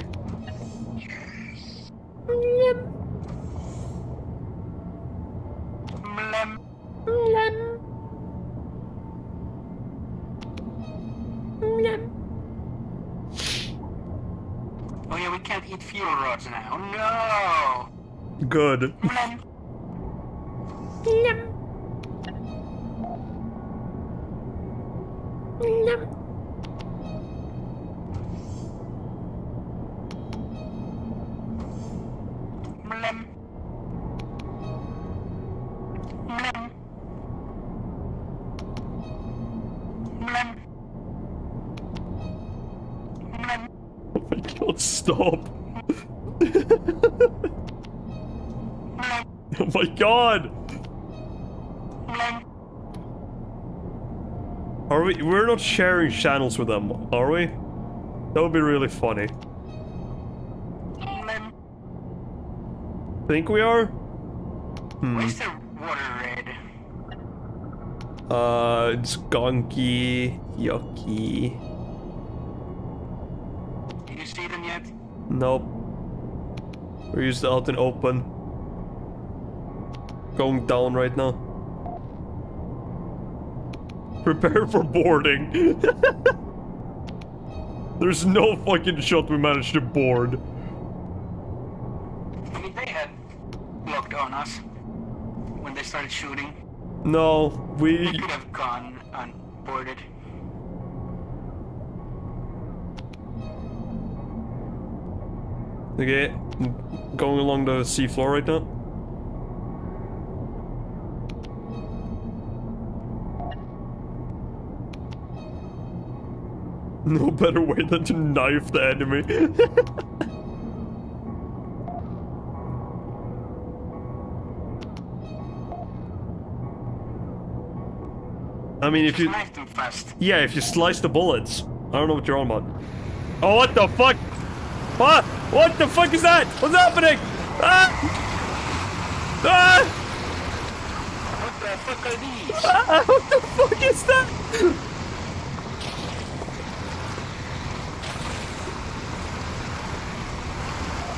Can't eat fuel rods now. No! Good. We? We're not sharing channels with them, are we? That would be really funny. Think we are? Hmm. Where's the water red? Uh, it's gonky, yucky. Did you see them yet? Nope. We're just out in open. Going down right now. Prepare for boarding. There's no fucking shot we managed to board. I mean, they had locked on us when they started shooting. No, We we... could have gone unboarded. Okay, going along the seafloor right now. No better way than to knife the enemy. I mean, if you... Knife them fast. Yeah, if you slice the bullets. I don't know what you're on about. Oh, what the fuck? What? What the fuck is that? What's happening? Ah! Ah! What the fuck are these? Ah, what the fuck is that?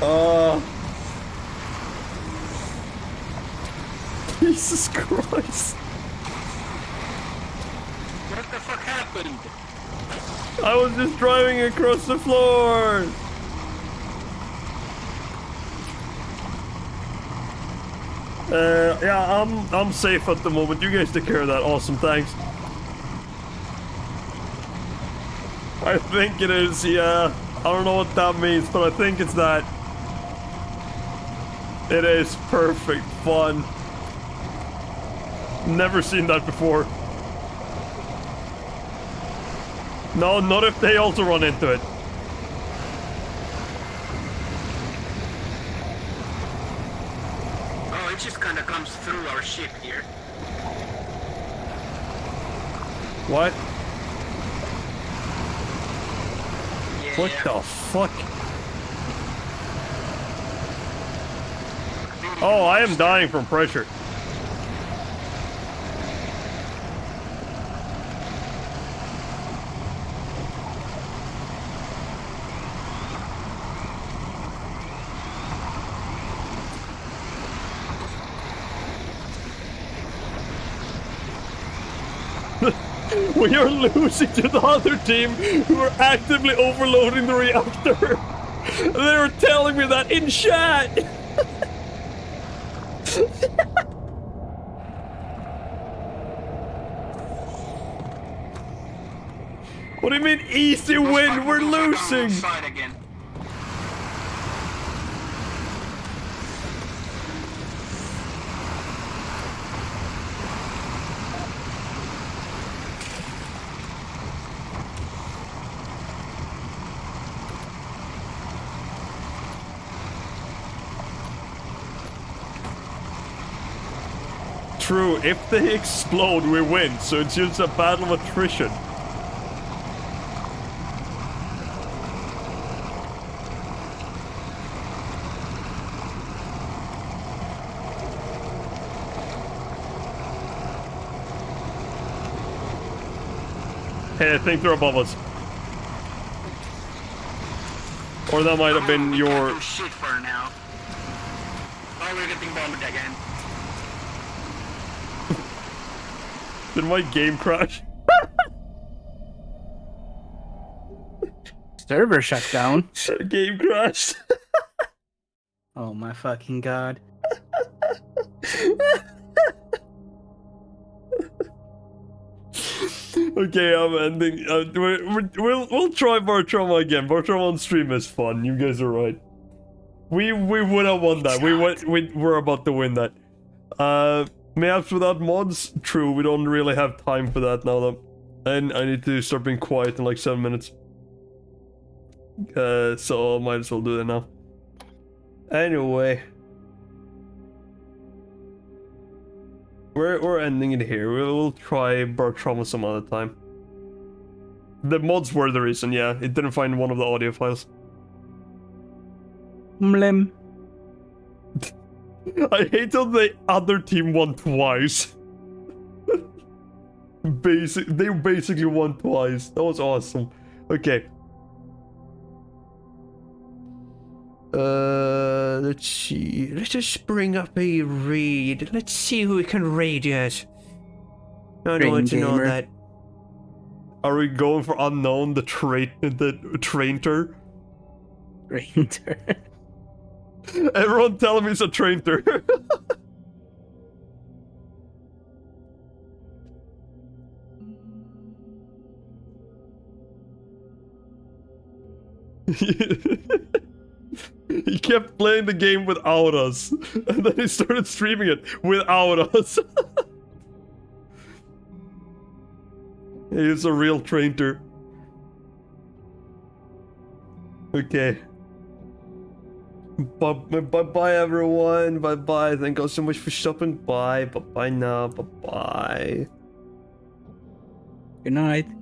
Oh. Jesus Christ. What the fuck happened? I was just driving across the floor. Uh, yeah, I'm I'm safe at the moment. You guys take care of that. Awesome, thanks. I think it is, yeah. I don't know what that means, but I think it's that. It is perfect fun. Never seen that before. No, not if they also run into it. Oh, it just kind of comes through our ship here. What? Yeah. What the fuck? Oh, I am dying from pressure. we are losing to the other team who are actively overloading the reactor. They're telling me that in chat. You mean easy win? We're losing. True, if they explode, we win, so it's just a battle of attrition. Hey, I think they're above us. Or that might have been your... Oh, shit for now. Oh, we're getting bombed again. Did my game crash? Server shut down. game crashed. oh my fucking god. Okay, I'm ending. Uh, we we we'll we'll try Barotrauma again. Barotrauma on stream is fun. You guys are right. We we would have won that. We went. We were about to win that. Uh, maps without mods. True. We don't really have time for that now though. And I need to start being quiet in like seven minutes. Uh, so I might as well do that now. Anyway. We're, we're ending it here. We'll try Barotrauma some other time. The mods were the reason, yeah. It didn't find one of the audio files. Mlem. I hate that the other team won twice. Basic, they basically won twice. That was awesome. Okay. Uh, let's see. Let us bring up a raid. Let's see who we can raid yet. I don't want to know that. Are we going for unknown, the train, the trainter? Trainter. Everyone telling me it's a trainter. he kept playing the game without us, and then he started streaming it without us. He's a real trainter. Okay. Bye, bye bye everyone. Bye bye. Thank you so much for stopping by. Bye bye now. Bye bye. Good night.